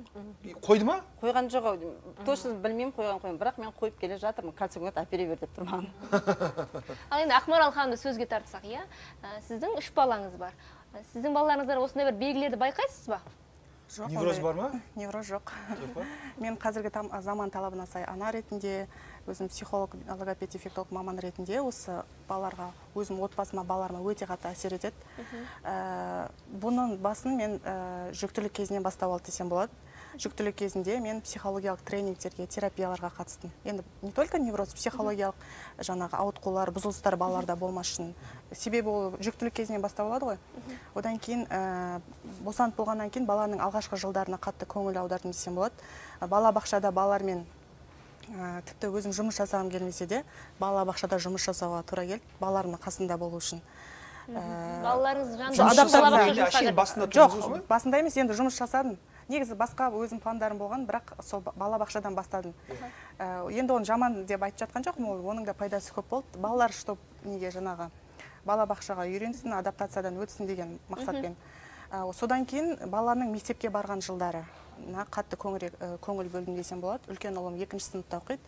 Қойды ма? Қойған жоқ ау точно білмеймін қойған қойған бірақ мен қойып келе жатырмын. Кальций глюконат әпере бер деп тұр маған. Ал енді ақмарал ханымды сөзге тартсақ иә? Ә, сіздің үш балаңыз бар. Сіздің балаларыңызда осындай бір белгілерді байқайсыз ба? Жоқ невроз бар ма? невроз жоқ. Мен қазіргі там- заман талабына сай ана ретінде өзім психолог логопед дефектолог маман ретінде осы балаларға өзім отбасыма балаларыма өте қатты әсер етеді. Ә, бұның басын мен ә, жүктілік кезінен бастап алды десем болады. Жүктілік кезінде мен психологиялық тренингтерге терапияларға қатыстым. Енді не только невроз психологиялық жаңағы ауытқулар бұзылыстар балаларда болмас үшін. Себебі ол жүктілік кезінен бастап алады ғой. Одан кейін ә, босанып болғаннан кейін баланың алғашқы жылдарына қатты көңіл аудардым десем болады. Балабақшада балалармен ә, тіпті өзім жұмыс жасағым келмесе де балабақшада жұмыс жасауға тура келді балаларымның қасында болу үшін. Ә, балаларыңыз жоқ басында емес енді жұмыс жасадым. Негізі басқа өзім пландарым болған бірақ сол ба- балабақшадан бастадым. Ә, енді оны жаман деп айтып жатқан жоқпын ол оның да пайдасы көп болды. Балалар чтоб неге жаңағы балабақшаға үйренсін адаптациядан өтсін деген мақсатпен Ә, содан кейін баланың мектепке барған жылдары қатты көңірек, көңіл бөлдім десем болады. Үлкен ұлым екінші сыныпта оқиды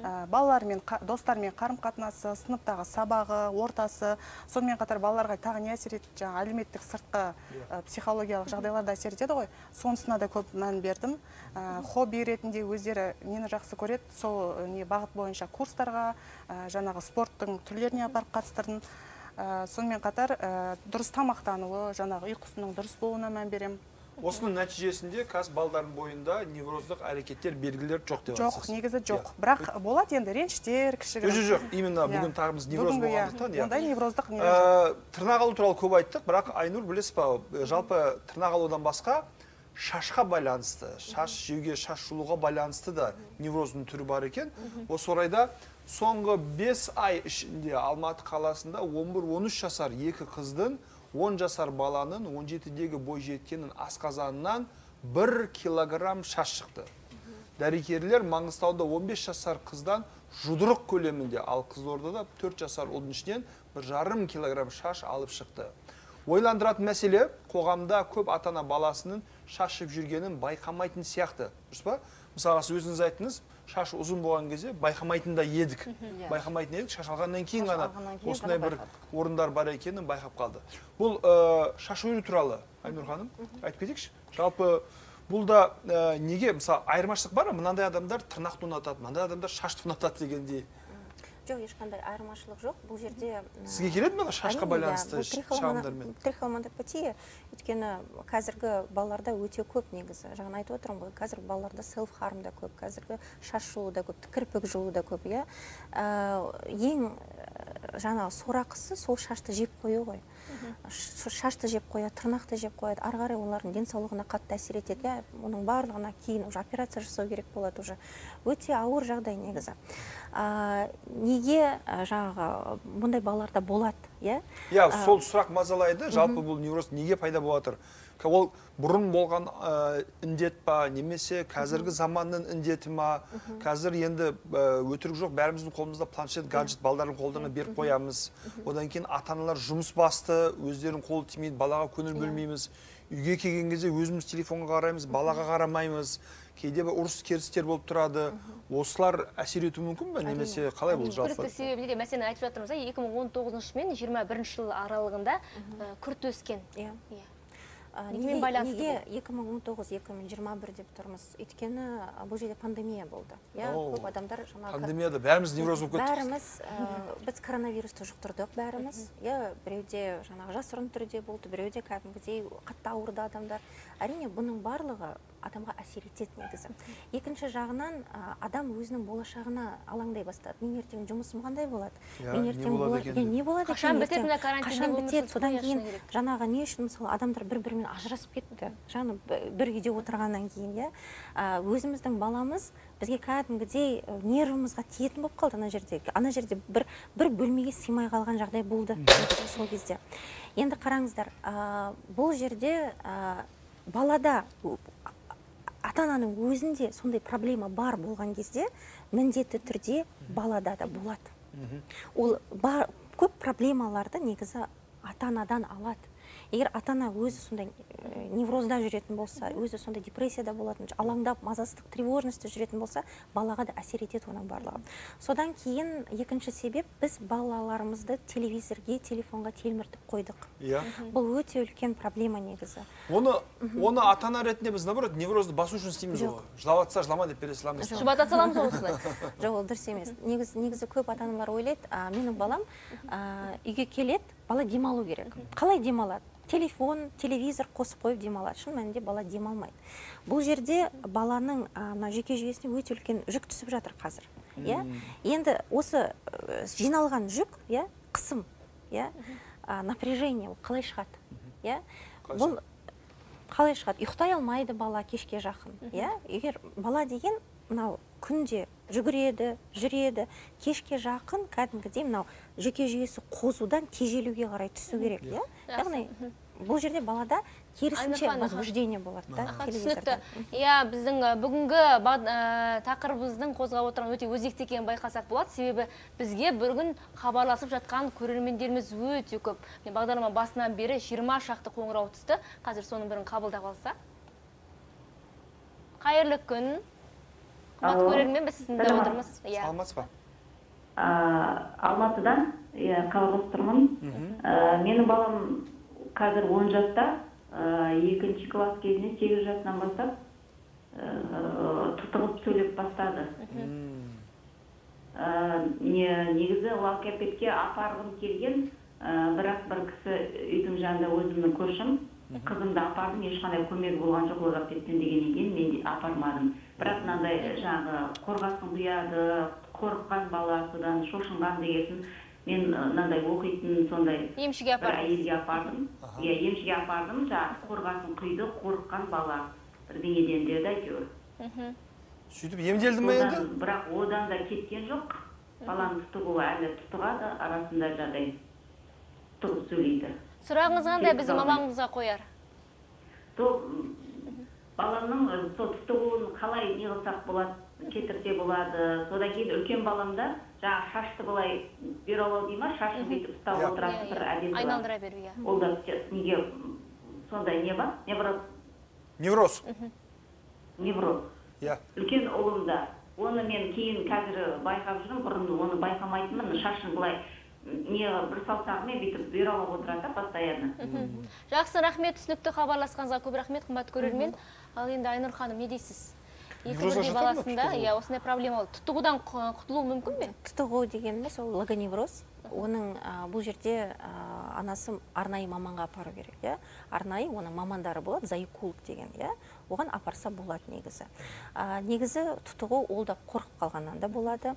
Ә, балалармен достармен қарым қатынасы сыныптағы сабағы ортасы. Сонымен қатар балаларға тағы не әсер етеді жаңағы әлеуметтік сыртқы ә, психологиялық жағдайлар да әсер етеді ғой. Сонысына да көп мән бердім. Ә, хобби ретінде өздері нені жақсы көреді сол не бағыт бойынша курстарға ә, жаңағы спорттың түрлеріне апарып қатыстырдым. Сонымен қатар дұрыс тамақтануы жаңағы ұйқысының дұрыс болуына мән беремін. Осының нәтижесінде қазір балдардың бойында невроздық әрекеттер белгілер жоқ деп жоқ негізі жоқ. Иә. бірақ болады енді реніштер жоқ кішігірім жоқ жоқ именно Иә. бүгін тағымыз невроз иә, болғандықтан иә. Ондай невроздық не жоқ. Ә, тырнақ алу туралы көп айттық бірақ айнұр білесіз ба ә, жалпы тырнақ алудан басқа шашқа байланысты шаш жеуге шаш жұлуға байланысты да невроздың түрі бар екен. Осы орайда соңғы 5 ай ішінде алматы қаласында 11-13 жасар екі қыздың 10 жасар баланың 17-дегі бой жеткенін асқазанынан 1 килограмм шаш шықты. Дәрігерлер маңғыстауда 15 жасар қыздан жұдырық көлемінде ал қызылордада 4 жасар ұлдың ішінен бір жарым килограмм шаш алып шықты. Ойландыратын мәселе қоғамда көп ата ана баласының шашып жүргенін байқамайтын сияқты. Дұрыс па? Мысалға сіз өзіңіз айттыңыз шаш ұзын болған кезде байқамайтын да едік. Байқамайтын едік шаш алғаннан кейін ғана осындай бір орындар бар екенін байқап қалды. Бұл ә, шаш өру туралы айнұр ханым айтып кетейікші. Жалпы бұл да ә, неге? Мысалы айырмашылық бар ма? Мынандай адамдар тырнақты ұнатады мынандай адамдар шашты ұнатады дегендей. Жоқ ешқандай айырмашылық жоқ. Бұл жерде сізге келеді ме шашқа байланысты шағымдармен трихомонопатия өйткені қазіргі балаларда өте көп негізі. Жаңа айтып отырмын ғой қазіргі балаларда селф харм да көп қазіргі шаш жұлу да көп кірпік жұлу да көп иә. Ә, ең жаңағы сорақысы сол шашты жеп қою ғой. Шашты жеп қояды тырнақты жеп қояды. Ары қарай олардың денсаулығына қатты әсер етеді. Иә оның барлығына кейін уже операция жасау керек болады уже. Өте ауыр жағдай негізі. А, неге жаңағы бұндай балаларда болады иә? Иә сол сұрақ мазалайды. жалпы бұл невроз неге пайда болып жатыр ол бұрын болған ә, індет па немесе қазіргі заманның індеті ма? Қазір енді ә, өтірік жоқ. Бәріміздің қолымызда планшет гаджет балдардың қолдарына беріп қоямыз. Одан кейін ата аналар жұмыс басты өздерінің қолы тимейді балаға көңіл бөлмейміз. Үйге келген кезде өзіміз телефонға қараймыз балаға қарамаймыз. Кейде бір ұрыс керістер болып тұрады. Осылар әсер етуі мүмкін ба немесе қалай бұл жалпы? күрделі себебі неде мәселен айтып жатырмыз иә екі мың он тоғызыншы мен жиырма бірінші жыл аралығында күрт өскен. Иә. Иә. Немен неге байланысты неге 2019-2021 деп тұрмыз. Өйткені а, бұл жерде пандемия болды. Иә көп адамдар жаңағы пандемияда бәріміз невроз болып кеттік. Бәріміз ә, біз коронавирусты жұқтырдық бәріміз. Иә біреуде жаңағы жасырын түрде болды біреуде кәдімгідей қатты ауырды адамдар. Әрине бұның барлығы адамға әсер етеді негізі. Екінші жағынан адам өзінің болашағына алаңдай бастады. Мен ертең жұмысым қандай болады? Иә, мен не ертең болады бола- екен иә, не болады Қашан екен бітеді мына карантинде қашан бітеді? содан кейін жаңағы не үшін мысалы адамдар бір бірімен ажырасып кетті? Жаңа бір үйде отырғаннан кейін иә? Өзіміздің баламыз бізге кәдімгідей ә, нервымызға тиетін болып қалды ана жерде. Ана жерде бір бір бөлмеге сыймай қалған жағдай болды сол кезде. Енді қараңыздар а, бұл жерде а, балада ата ананың өзінде сондай проблема бар болған кезде міндетті түрде балада да болады. Ол бар, көп проблемаларды негізі ата анадан алады. Егер ата ана өзі сондай неврозда жүретін болса өзі сондай депрессияда болатын алаңдап мазасыздық тревожностьта жүретін болса балаға да әсер етеді оның барлығы. Содан кейін екінші себеп біз балаларымызды телевизорге телефонға телміртіп қойдық. Иә. Бұл өте үлкен проблема негізі. Оны оны ата ана ретінде біз наоборот неврозды басу үшін істейміз ғой. Жылап жатса жылама деп бере саламыз жұбата саламыз ғой осылай. Жоқ ол дұрыс емес. Негізі негізі көп ата аналар ойлайды а, менің балам үйге келеді бала демалу керек. Қалай демалады телефон телевизор қосып қойып демалады шын мәнінде бала демалмайды бұл жерде баланың мына жүйке жүйесіне өте үлкен жүк түсіп жатыр қазір иә? Енді осы ә, жиналған жүк иә қысым иә? Напряжение ол қалай шығады иә? Бұл қалай шығады? Ұйықтай алмайды бала кешке жақын иә? Егер бала деген мынау күнде жүгіреді жүреді. Кешке жақын кәдімгідей мынау жүйке жүйесі қозудан тежелуге қарай түсу керек иә? Яғни бұл жерде балада керісінше возбуждение болады да түсінікті. иә біздің бүгінгі тақырыбымыздың қозғап отырған өте өзекті екенін байқасақ болады. Себебі бізге күн хабарласып жатқан көрермендеріміз өте көп. Бағдарлама басынан бері 20 шақты қоңырау түсті. Қазір соның бірін қабылдап алса қайырлы күн. Қымбатты Алло. көрермен біз сізді тыңдап отырмыз иә саламатсыз ба А, алматыдан иә хабарласып тұрмын менің балам қазір он жаста екінші класс кезінде сегіз жасынан бастап ә, тұтығып сөйлеп бастады Ә, не негізі логопедке апарғым келген ә, бірақ бір кісі үйдің жанында өзімнің көршім қызымды апардым ешқандай көмегі болған жоқ логопедтен дегеннен кейін мен де апармадым бірақ мынандай жаңағы қорғасын құяды қорыққан бала содан шошынған дегесін мен мынандай оқитын сондай емшіге бір апардыңыз. әйелге апардым. Иә емшіге апардым жаңағы қорғасын құйды қорыққан бала. Бірдеңеден деді әйтеуір. Мхм. сөйтіп емделді ме одан, енді? бірақ одан да кеткен жоқ. Баланың тұтығуы әлі тұтығады арасында жағдай тұтығып сөйлейді. Сұрағыңыз қандай біздің қалды. маманымызға қояр. Баламның тұтығуын қалай не қылсақ болады кетірсе болады. Содан кейін үлкен баламда жаңағы шашты былай бюролау дей ма? Шашын бүйтіп ұстап Иә. отыратын бір әдеті бар айналдыра беру иә. Ол да неге сондай не бар? Невроз. Невроз. Невроз. Иә. Үлкен ұлымда оны мен кейін қазір байқап жүрмін бұрын оны байқамайтынмын. Шашын былай не бір саусағымен бүйтіп бүйралап отырады да постоянно. Жақсы рахмет. Түсінікті хабарласқаныңызға көп рахмет қымбатты көрермен. Ал енді айнұр ханым не дейсіз? Екі бірдей баласында иә осындай проблема болды. Тұтығудан құтылу мүмкін бе? Тұтығу дегеніміз ол логоневроз. Оның а, бұл жерде а, анасы арнайы маманға апару керек иә. Арнайы оның мамандары болады зоокулог деген иә. Оған апарса болады негізі. А, негізі тұтығу ол да қорқып қалғаннан да болады.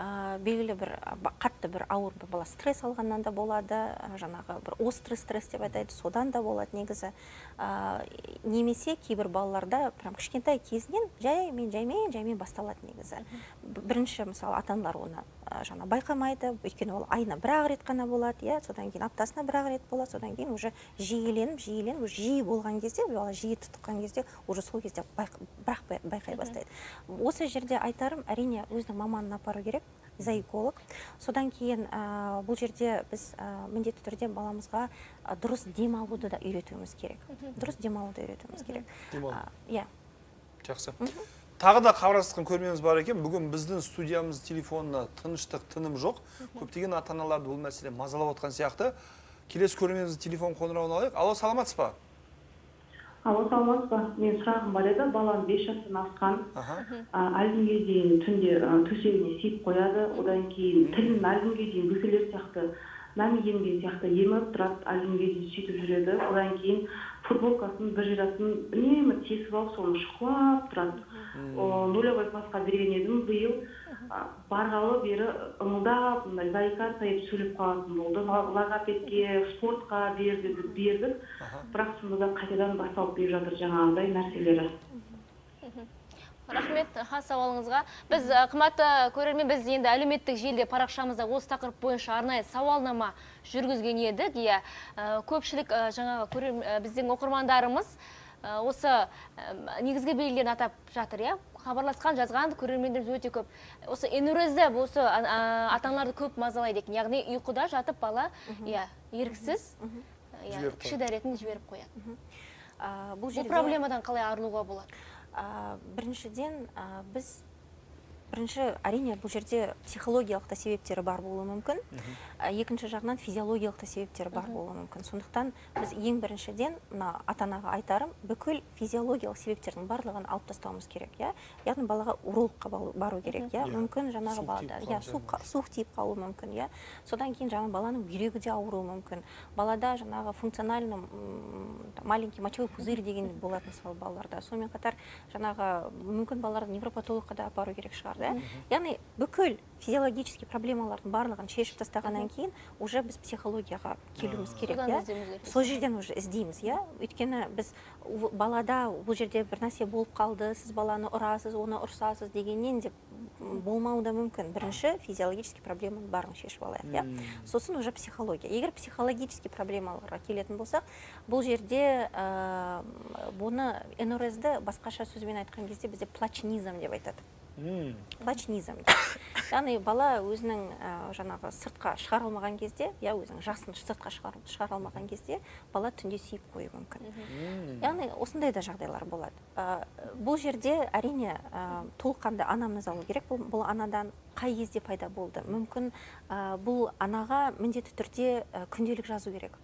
А, белгілі бір қатты бір ауыр бір бала стресс алғаннан да болады. Жаңағы бір острый стресс деп атайды содан да болады негізі. А, немесе кейбір балаларда прям кішкентай кезінен жай мен жаймен жаймен басталады негізі. Бірінші мысалы ата аналар оны ә, жаңа байқамайды. Өйткені ол айына бір ақ рет қана болады иә. Содан кейін аптасына бір ақ рет болады. Содан кейін уже жиіленіп жиіленіп уже жиі болған кезде бала жиі тұтыққан кезде уже сол кезде байқ- бірақ бай- байқай бастайды. Осы жерде айтарым әрине өзінің маманына апару керек. Зооколог содан кейін ә, бұл жерде біз ә, міндетті түрде баламызға ә, дұрыс демалуды да үйретуіміз керек. Дұрыс демалуды үйретуіміз керек. Иә. Жақсы. Тағы да хабарласқан көрерменіміз бар екен. Бүгін біздің студиямыз телефонына тыныштық тыным жоқ. Көптеген ата аналарды бұл мәселе мазалап отқан сияқты. Келесі көрерменіміздің телефон қоңырауын алайық алло саламатсыз ба? Алло саламатсыз ба? Менің сұрағым бар еді. Балам бес жастан асқан. А, әлгінге дейін түнде төсегіне сиіп қояды. Одан кейін тілін әлгінге дейін бөкелер сияқты мәмі емген сияқты еміп тұрады әлгінге дейін сөйтіп жүреді. Одан кейін футболкасын бір жирасын үнемі тесіп алып соны шұқылап тұрады. О, нулевой классқа берген едім. Биыл барғалы бері ыңылдап мындай заикаться етіп сөйлеп қалатын болды логопедке спортқа бердік бердік бірақ сонда да қайтадан басталып келе жатыр жаңағыдай нәрселері. Рахмет ха сауалыңызға біз қымбатты көрермен біз енді әлеуметтік желіде парақшамызда осы тақырып бойынша арнайы сауалнама жүргізген едік. Иә көпшілік жаңағы біздің оқырмандарымыз осы ә, негізгі белгілерін атап жатыр иә? Хабарласқан жазған көрермендеріміз өте көп. Осы энурезді осы ата аналарды көп мазалайды екен. Яғни ұйқыда жатып бала иә еріксіз иә Жіберіп іші дәретін жіберіп қояды. А, бұл бұл жерде проблемадан қалай арылуға болады? А, біріншіден а, біз бірінші әрине бұл жерде психологиялық та себептері бар болуы мүмкін. Екінші жағынан физиологиялық та себептері бар болуы мүмкін. Сондықтан біз ең біріншіден мына ата анаға айтарым бүкіл физиологиялық себептердің барлығын алып тастауымыз керек иә? Яғни балаға урологқа бару керек иә? Иә. мүмкін жаңағы Суық балада тиіп иә суық тиіп қалуы мүмкін иә? Содан кейін жаңағы баланың бүйрегі де ауыруы мүмкін. Балада жаңағы функционально маленький мочевой пузырь деген болады мысалы балаларда. Сонымен қатар жаңағы мүмкін балаларды невропатологқа да апару керек шығар да? Яғни бүкіл физиологический проблемалардың барлығын шешіп тастағаннан кейін уже біз психологияға келуіміз керек иә? сол жерден уже іздейміз иә? Өйткені біз балада бұл жерде бір нәрсе болып қалды сіз баланы ұрасыз оны ұрсасыз дегеннен деп м, болмауы да мүмкін. Бірінші физиологический проблеманың барын шешіп алайық иә? Сосын уже психология. Егер психологический проблемаларға келетін болсақ бұл жерде ә, бұны энорезді басқаша сөзбен айтқан кезде бізде плачнизм деп айтады. М, плачнизм дейді. яғни бала өзінің ә, жаңағы сыртқа шығара алмаған кезде иә өзінің жасын сыртқа шығара алмаған кезде бала түнде сүйіп қоюы мүмкін. Яғни осындай да жағдайлар болады. Ә, бұл жерде әрине ә, толыққанды анамнез алу керек бұл, бұл анадан қай кезде пайда болды. Мүмкін ә, бұл анаға міндетті түрде ә, күнделік жазу керек.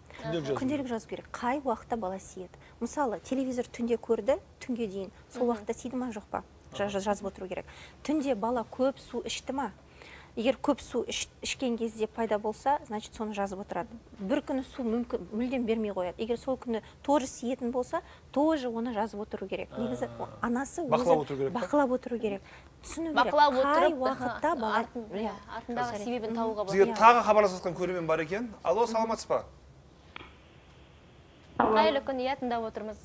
Күнделік жазу керек. қай уақытта бала сүйеді? Мысалы телевизор түнде көрді түнге дейін. Сол уақытта сүйді ма жоқ па? Жазып отыру керек. Түнде бала көп су ішті ма? Егер көп су іш- ішкен кезде пайда болса значит соны жазып отырады. Бір күні су мүмкін мүлдем бермей қояды. Егер сол күні тоже сиетін болса тоже оны жазып отыру керек. Негізі анасы өзі Бақылап отыру керек бақылап отыру керек. Түсіну керек. Бақылап қай отырып уақытта бала иә, артындағы себебін табуға бізге болады. тағы хабарласып жатқан көрермен бар екен? Алло саламатсыз ба? Қайырлы күн иә тыңдап отырмыз.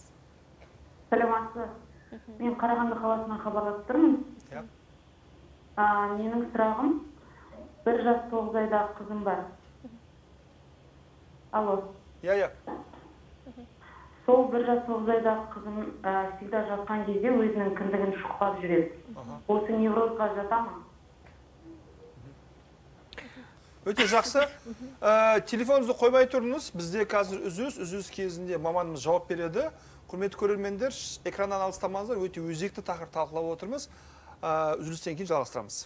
Сәлеметсіз мен қарағанды қаласынан хабарласып тұрмын. Иә а, менің сұрағым бір жас тоғыз айдағы қызым бар. Алло. Иә иә. Сол бір жас тоғыз айдағы қызым всегда жатқан кезде өзінің кіндігін шұқылап жүреді. Осы неврозға жата ма өте жақсы. Ә, телефоныңызды қоймай тұрыңыз. Бізде қазір үзіліс үзіліс кезінде маманымыз жауап береді. Құрметті көрермендер экраннан алыстамаңыздар. Өте өзекті тақырып талқылап отырмыз. Ә, үзілістен кейін жалғастырамыз.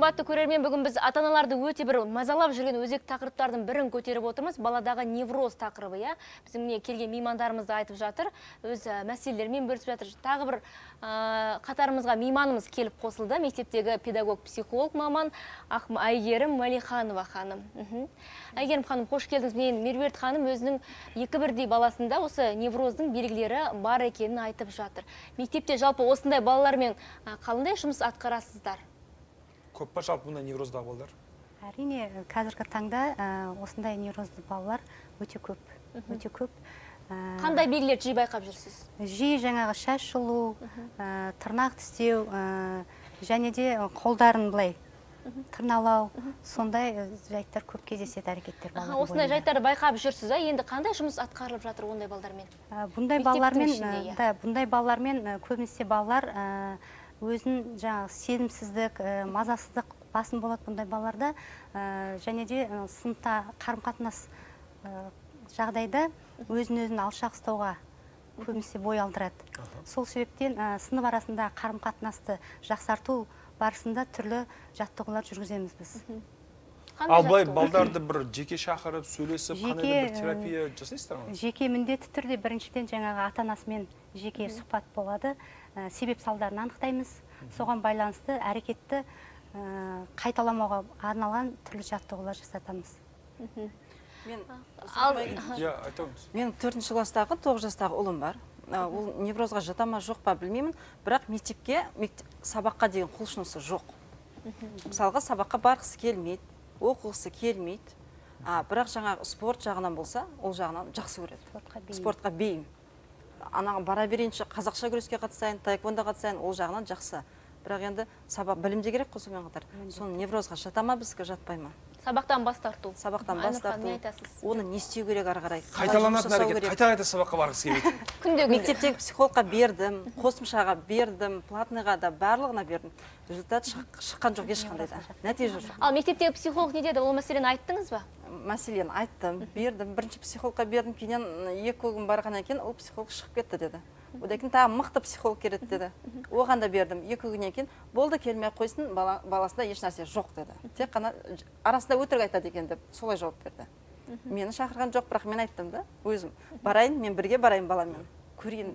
Қымбатты көрермен бүгін біз ата аналарды өте бір мазалап жүрген өзекті тақырыптардың бірін көтеріп отырмыз. Баладағы невроз тақырыбы иә? Біздің міне келген меймандарымыз да айтып жатыр. Өз мәселелерімен бөлісіп жатыр. Тағы бір ә, қатарымызға мейманымыз келіп қосылды. Мектептегі педагог психолог маман әйгерім мәлиханова ханым. Әйгерім ханым қош келдіңіз. Мен меруерт ханым өзінің екі бірдей баласында осы невроздың белгілері бар екенін айтып жатыр. Мектепте жалпы осындай балалармен қаландай жұмыс атқарасыздар? Көп па жалпы бұндай невроздағы балалар әрине қазіргі таңда ә, осындай неврозды балалар өте көп өте көп. Қандай белгілерді жиі байқап жүрсіз? жиі жаңағы шаш жұлу ә, тырнақ тістеу ә, және де қолдарын былай тырналау сондай ә, жайттар көп кездеседі әрекеттер Аха, балалардың осындай жайттарды байқап жүрсіз а? Енді қандай жұмыс атқарылып жатыр ондай балдармен Ә, бұндай балалармен ә, иә. да, бұндай балалармен ә, көбінесе балалар ә, өзін жаңағы сенімсіздік ә, мазасыздық басым болады бұндай балаларда ә, және де ә, сыныпта қарым қатынас ә, жағдайда өзін өзін алшақ ұстауға көбінесе бой алдырады. Сол себептен ә, сынып арасында қарым қатынасты жақсарту барысында түрлі жаттығулар жүргіземіз біз. Ал былай балдарды бір жеке шақырып сөйлесіп қандай бір терапия жасайсыздар ма? жеке міндетті түрде біріншіден жаңағы ата анасымен жеке сұхбат болады. Себеп салдарын анықтаймыз. Соған байланысты әрекетті ә, қайталамауға арналған түрлі жаттығулар жасатамыз. Мен иә менің төртінші класстағы тоғыз жастағы ұлым бар. Ә, ол неврозға жата ма жоқ па білмеймін. Бірақ мектепке мектеп, сабаққа деген құлшынысы жоқ. Мысалға сабаққа барғысы келмейді оқығысы келмейді. А, бірақ жаңағы спорт жағынан болса ол жағынан жақсы көреді. Спортқа бейім. Спортқа бейім ана бара берейінші қазақша күреске қатысайын таэквондо қатысайын ол жағынан жақсы. Бірақ енді сабақ білім де керек қой сонымен қатар. Соны неврозға жата ма бізге жатпай ма? Сабақтан бас тарту. Сабақтан бас ханым, не тарту. айтасыз? Оны не істеу керек ары қарай? Қайталанатын әрекет қайта қайта сабаққа барғысы келеді. Күнде күнде. Мектептегі психологқа бердім қосымшаға бердім платныйға да барлығына бердім. Результат шық- шыққан жоқ ешқандай да. Нәтиже жоқ. Ал мектептегі психолог не деді? Ол мәселені айттыңыз ба? Мәселені айттым бердім. Бірінші психологқа бердім кейіннен екі күн барғаннан кейін ол психолог шығып кетті деді. Одан кейін тағы мықты психолог керек деді. Оған да бердім. Екі күннен кейін болды келмей ақ қойсын бала, баласында ешнәрсе жоқ деді. Тек қана арасында өтірік айтады екен деп солай жауап берді. Мені шақырған жоқ бірақ мен айттым да өзім. Барайын мен бірге барайын баламмен. Көрейін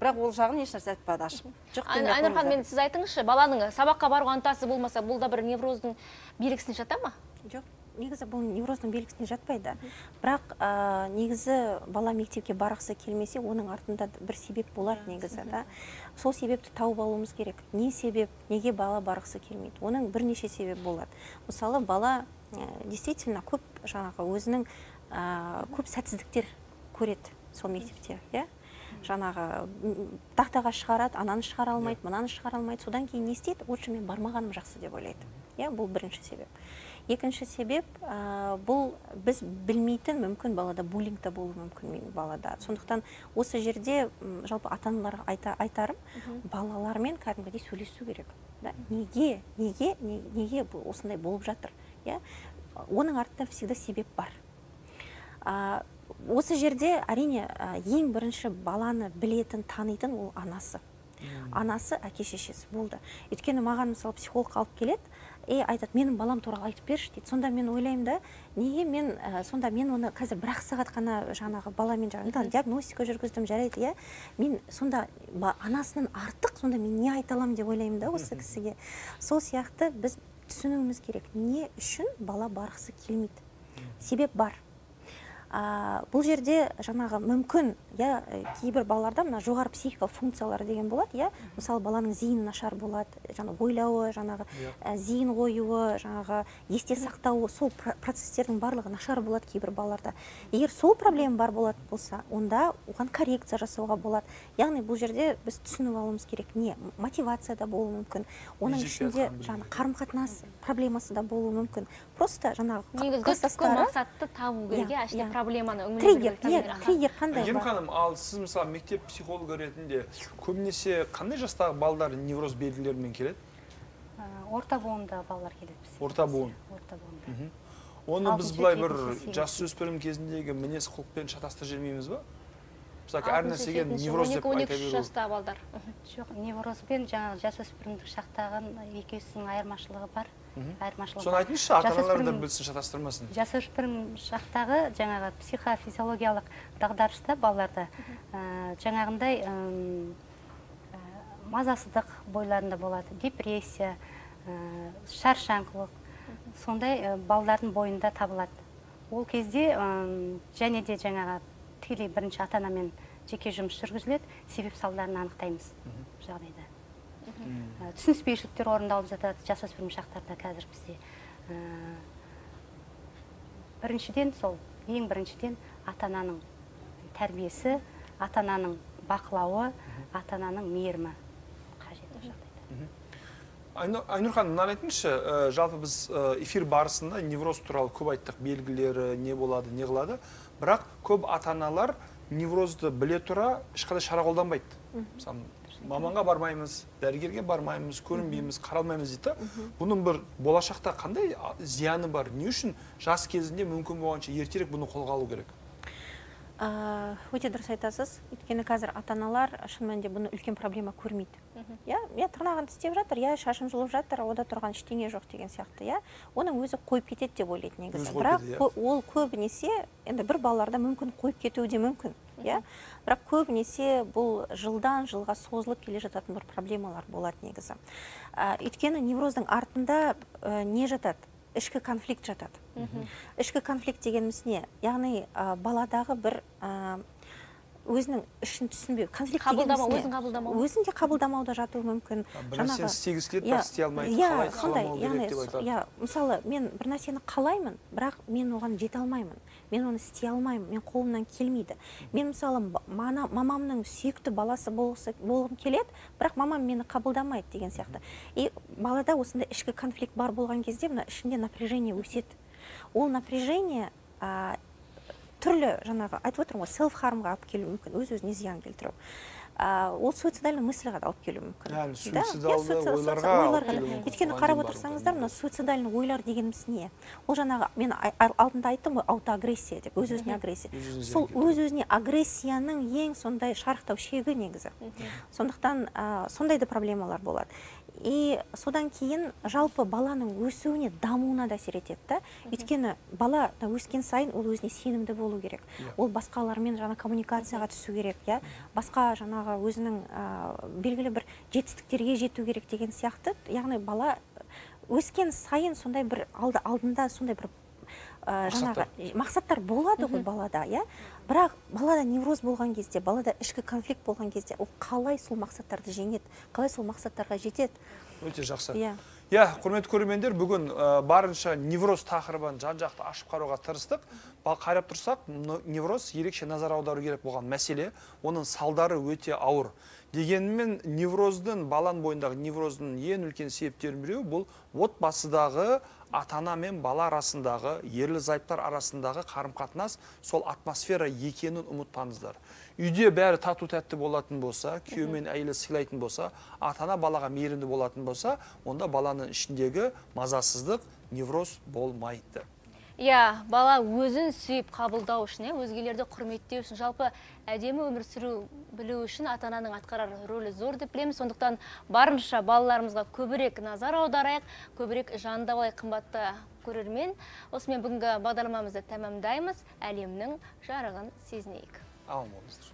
бірақ ол жағын ешнәрсе айтпады ашып. Жоқ айнұр ханым енді сіз айтыңызшы баланың сабаққа баруға ынтасы болмаса бұл да бір невроздың белгісіне жата ма? Жоқ. Негізі бұл невроздың белгісіне жатпайды. Бірақ ә, негізі бала мектепке барғысы келмесе оның артында да бір себеп болады негізі да. сол себепті тауып алуымыз керек. Не себеп неге бала барғысы келмейді? Оның бірнеше себеп болады. Мысалы бала ә, действительно көп жаңағы өзінің ә, көп сәтсіздіктер көреді сол мектепте иә? Жаңағы тақтаға шығарады ананы шығара алмайды мынаны шығара алмайды. Содан кейін не істейді? Лучше мен бармағаным жақсы деп ойлайды. Иә бұл бірінші себеп. Екінші себеп ә, бұл біз білмейтін мүмкін балада буллинг та болуы мүмкін балада. Сондықтан осы жерде жалпы ата аналарға айта, айтарым балалармен кәдімгідей сөйлесу керек да? неге неге не- неге бұл осындай болып жатыр иә? Оның артында всегда себеп бар. Осы жерде әрине ең бірінші баланы білетін танитын ол анасы. Анасы әке шешесі болды. Өйткені маған мысалы психолог алып келеді и айтады менің балам туралы айтып берші дейді. Сонда мен ойлаймын да неге мен ә, сонда мен оны қазір бір ақ сағат қана жаңағы баламен жаңағы диагностика жүргіздім жарайды иә. Мен сонда ба- анасынан артық сонда мен не айта аламын деп ойлаймын да осы кісіге. Сол сияқты біз түсінуіміз керек не үшін бала барғысы келмейді. Себеп бар. А, бұл жерде жаңағы мүмкін иә кейбір балаларда мына жоғары психикалық функциялар деген болады иә мысалы баланың зейіні нашар болады жаңа ойлауы жаңағы ә, зейін қоюы жаңағы есте сақтауы сол про- процестердің барлығы нашар болады кейбір балаларда. Егер сол проблема бар болатын болса онда оған коррекция жасауға болады. Яғни бұл жерде біз түсініп алуымыз керек. Не мотивация да болуы мүмкін оның ішінде жаңағы қарым қатынас проблемасы да болуы мүмкін. Просто жаңағы негізгі мақсатты табу керек Иә, иә. Проблеманы триггер иә триггер қандай әйгерім ханым ал сіз мысалы мектеп психологы ретінде көбінесе қандай жастағы балалар невроз белгілерімен келеді? Ә, орта буында балалар келеді бізге. Орта буын. орта буында оны біз былай бір жасөспірім кезіндегі мінез құлықпен шатастырып жібермейміз ба? Мысалы әр нәрсеге невроз он деп екі, он айта екі беру. жастағы балдар. Жоқ неврозбен жаңағы жасөспірімдік шақтағы екеуісінің айырмашылығы бар. Айырмашылығы соны айтыңызшы ата аналар да білсін шатастырмасын. жасөспірім шақтағы жаңағы психофизиологиялық дағдарыста балаларда ә, жаңағындай ә, мазасыздық бойларында болады депрессия ә, шаршаңқылық. Сондай ә, балалардың бойында табылады. Ол кезде және де жаңағы тікелей бірінші ата анамен жеке жұмыс жүргізіледі. Себеп салдарын анықтаймыз жағдайда. Түсініспеушіліктер орындалып жатады жасөспірім шақтарда қазір бізде. Біріншіден сол ең біріншіден ата ананың тәрбиесі ата ананың бақылауы ата ананың мейірімі қажет ол жағдайда Айнұр ханым мынаны айтыңызшы жалпы біз эфир барысында невроз туралы көп айттық. Белгілері не болады не қылады. Бірақ көп ата аналар неврозды біле тұра ешқандай шара қолданбайды. Мысалы маманға бармаймыз дәрігерге бармаймыз көрінбейміз қаралмаймыз дейді да. Бұның бір болашақта қандай зияны бар? Не үшін жас кезінде мүмкін болғанша ертерек бұны қолға алу керек? Ә, өте дұрыс айтасыз. Өйткені қазір ата аналар шын мәнінде бұны үлкен проблема көрмейді. Иә иә тырнағын тістеп жатыр иә шашын жұлып жатыр ода тұрған ештеңе жоқ деген сияқты иә. Оның өзі қойып кетеді деп ойлайды негізі. Бірақ иә. ол көбінесе енді бір балаларда мүмкін қойып кетуі де мүмкін. Иә? Бірақ көбінесе бұл жылдан жылға созылып келе жататын бір проблемалар болады негізі. Ә, өйткені невроздың артында ә, не жатады? Ішкі конфликт жатады. Ішкі конфликт дегеніміз не? Яғни ә, баладағы бір ә, өзінің ішін түсінбеу. Конфликт Қабылдамау, өзін қабылдамау. өзін де қабылдамауда жатуы мүмкін. Бір нәрсені істегісі келеді, бірақ істей алмайды. иә, яғни иә мысалы мен бір нәрсені қалаймын бірақ мен оған жете алмаймын. Мен оны істей алмаймын мен қолымнан келмейді. Мен мысалы мана мамамның сүйікті баласы болғысы болғым келеді бірақ мамам мені қабылдамайды деген сияқты. И балада осындай ішкі конфликт бар болған кезде мына ішінде напряжение өседі. Ол напряжение а, түрлі жаңағы айтып отырмын ғой селф хармға алып келуі мүмкін өз өзіне зиян келтіру. Ол суицидальный мысльға да алып келуі мүмкін. Яғни Да, суицидалды иә, ойларға өйткені қарап отырсаңыздар мына суицидальный ойлар дегеніміз не? Ол жаңағы мен алдында айттым ғой аутоагрессия деп өз өзіне агрессия. Сол өз өзіне агрессияның ең сондай шарықтау шегі негізі. Сондықтан сондай да проблемалар болады. И содан кейін жалпы баланың өсуіне дамуына да әсер етеді да. Өйткені бала да өскен сайын ол өзіне сенімді болу керек. Ол басқалармен жаңа коммуникацияға түсу керек иә. Басқа жаңағы өзінің а, белгілі бір жетістіктерге жету керек деген сияқты. Яғни бала өскен сайын сондай бір алды, алдында сондай бір ә, жаңағы мақсаттар болады ғой балада иә. Бірақ балада невроз болған кезде балада ішкі конфликт болған кезде ол қалай сол мақсаттарды жеңеді қалай сол мақсаттарға жетеді? Өте жақсы. Иә. Иә құрметті көрермендер бүгін ә, барынша невроз тақырыбын жан жақты ашып қарауға тырыстық. Қарап тұрсақ невроз ерекше назар аудару керек болған мәселе. Оның салдары өте ауыр. Дегенмен невроздың баланың бойындағы невроздың ең үлкен себептерінің біреуі бұл отбасыдағы ата ана мен бала арасындағы ерлі зайыптар арасындағы қарым қатынас сол атмосфера екенін ұмытпаңыздар. Үйде бәрі тату тәтті болатын болса күйеу мен әйелі сыйлайтын болса ата ана балаға мейірімді болатын болса онда баланың ішіндегі мазасыздық невроз болмайды. Иә, бала өзін сүйіп қабылдау үшін, иә, өзгелерді құрметтеу үшін, жалпы әдемі өмір сүру білу үшін ата-ананың атқарар рөлі зор деп білеміз. Сондықтан барынша балаларымызға көбірек назар аударайық, көбірек жанды алайық қымбатты көрермен. Осымен бүгінгі бағдарламамызды тәмамдаймыз. Әлемнің жарығын сезінейік. аман болыңыздар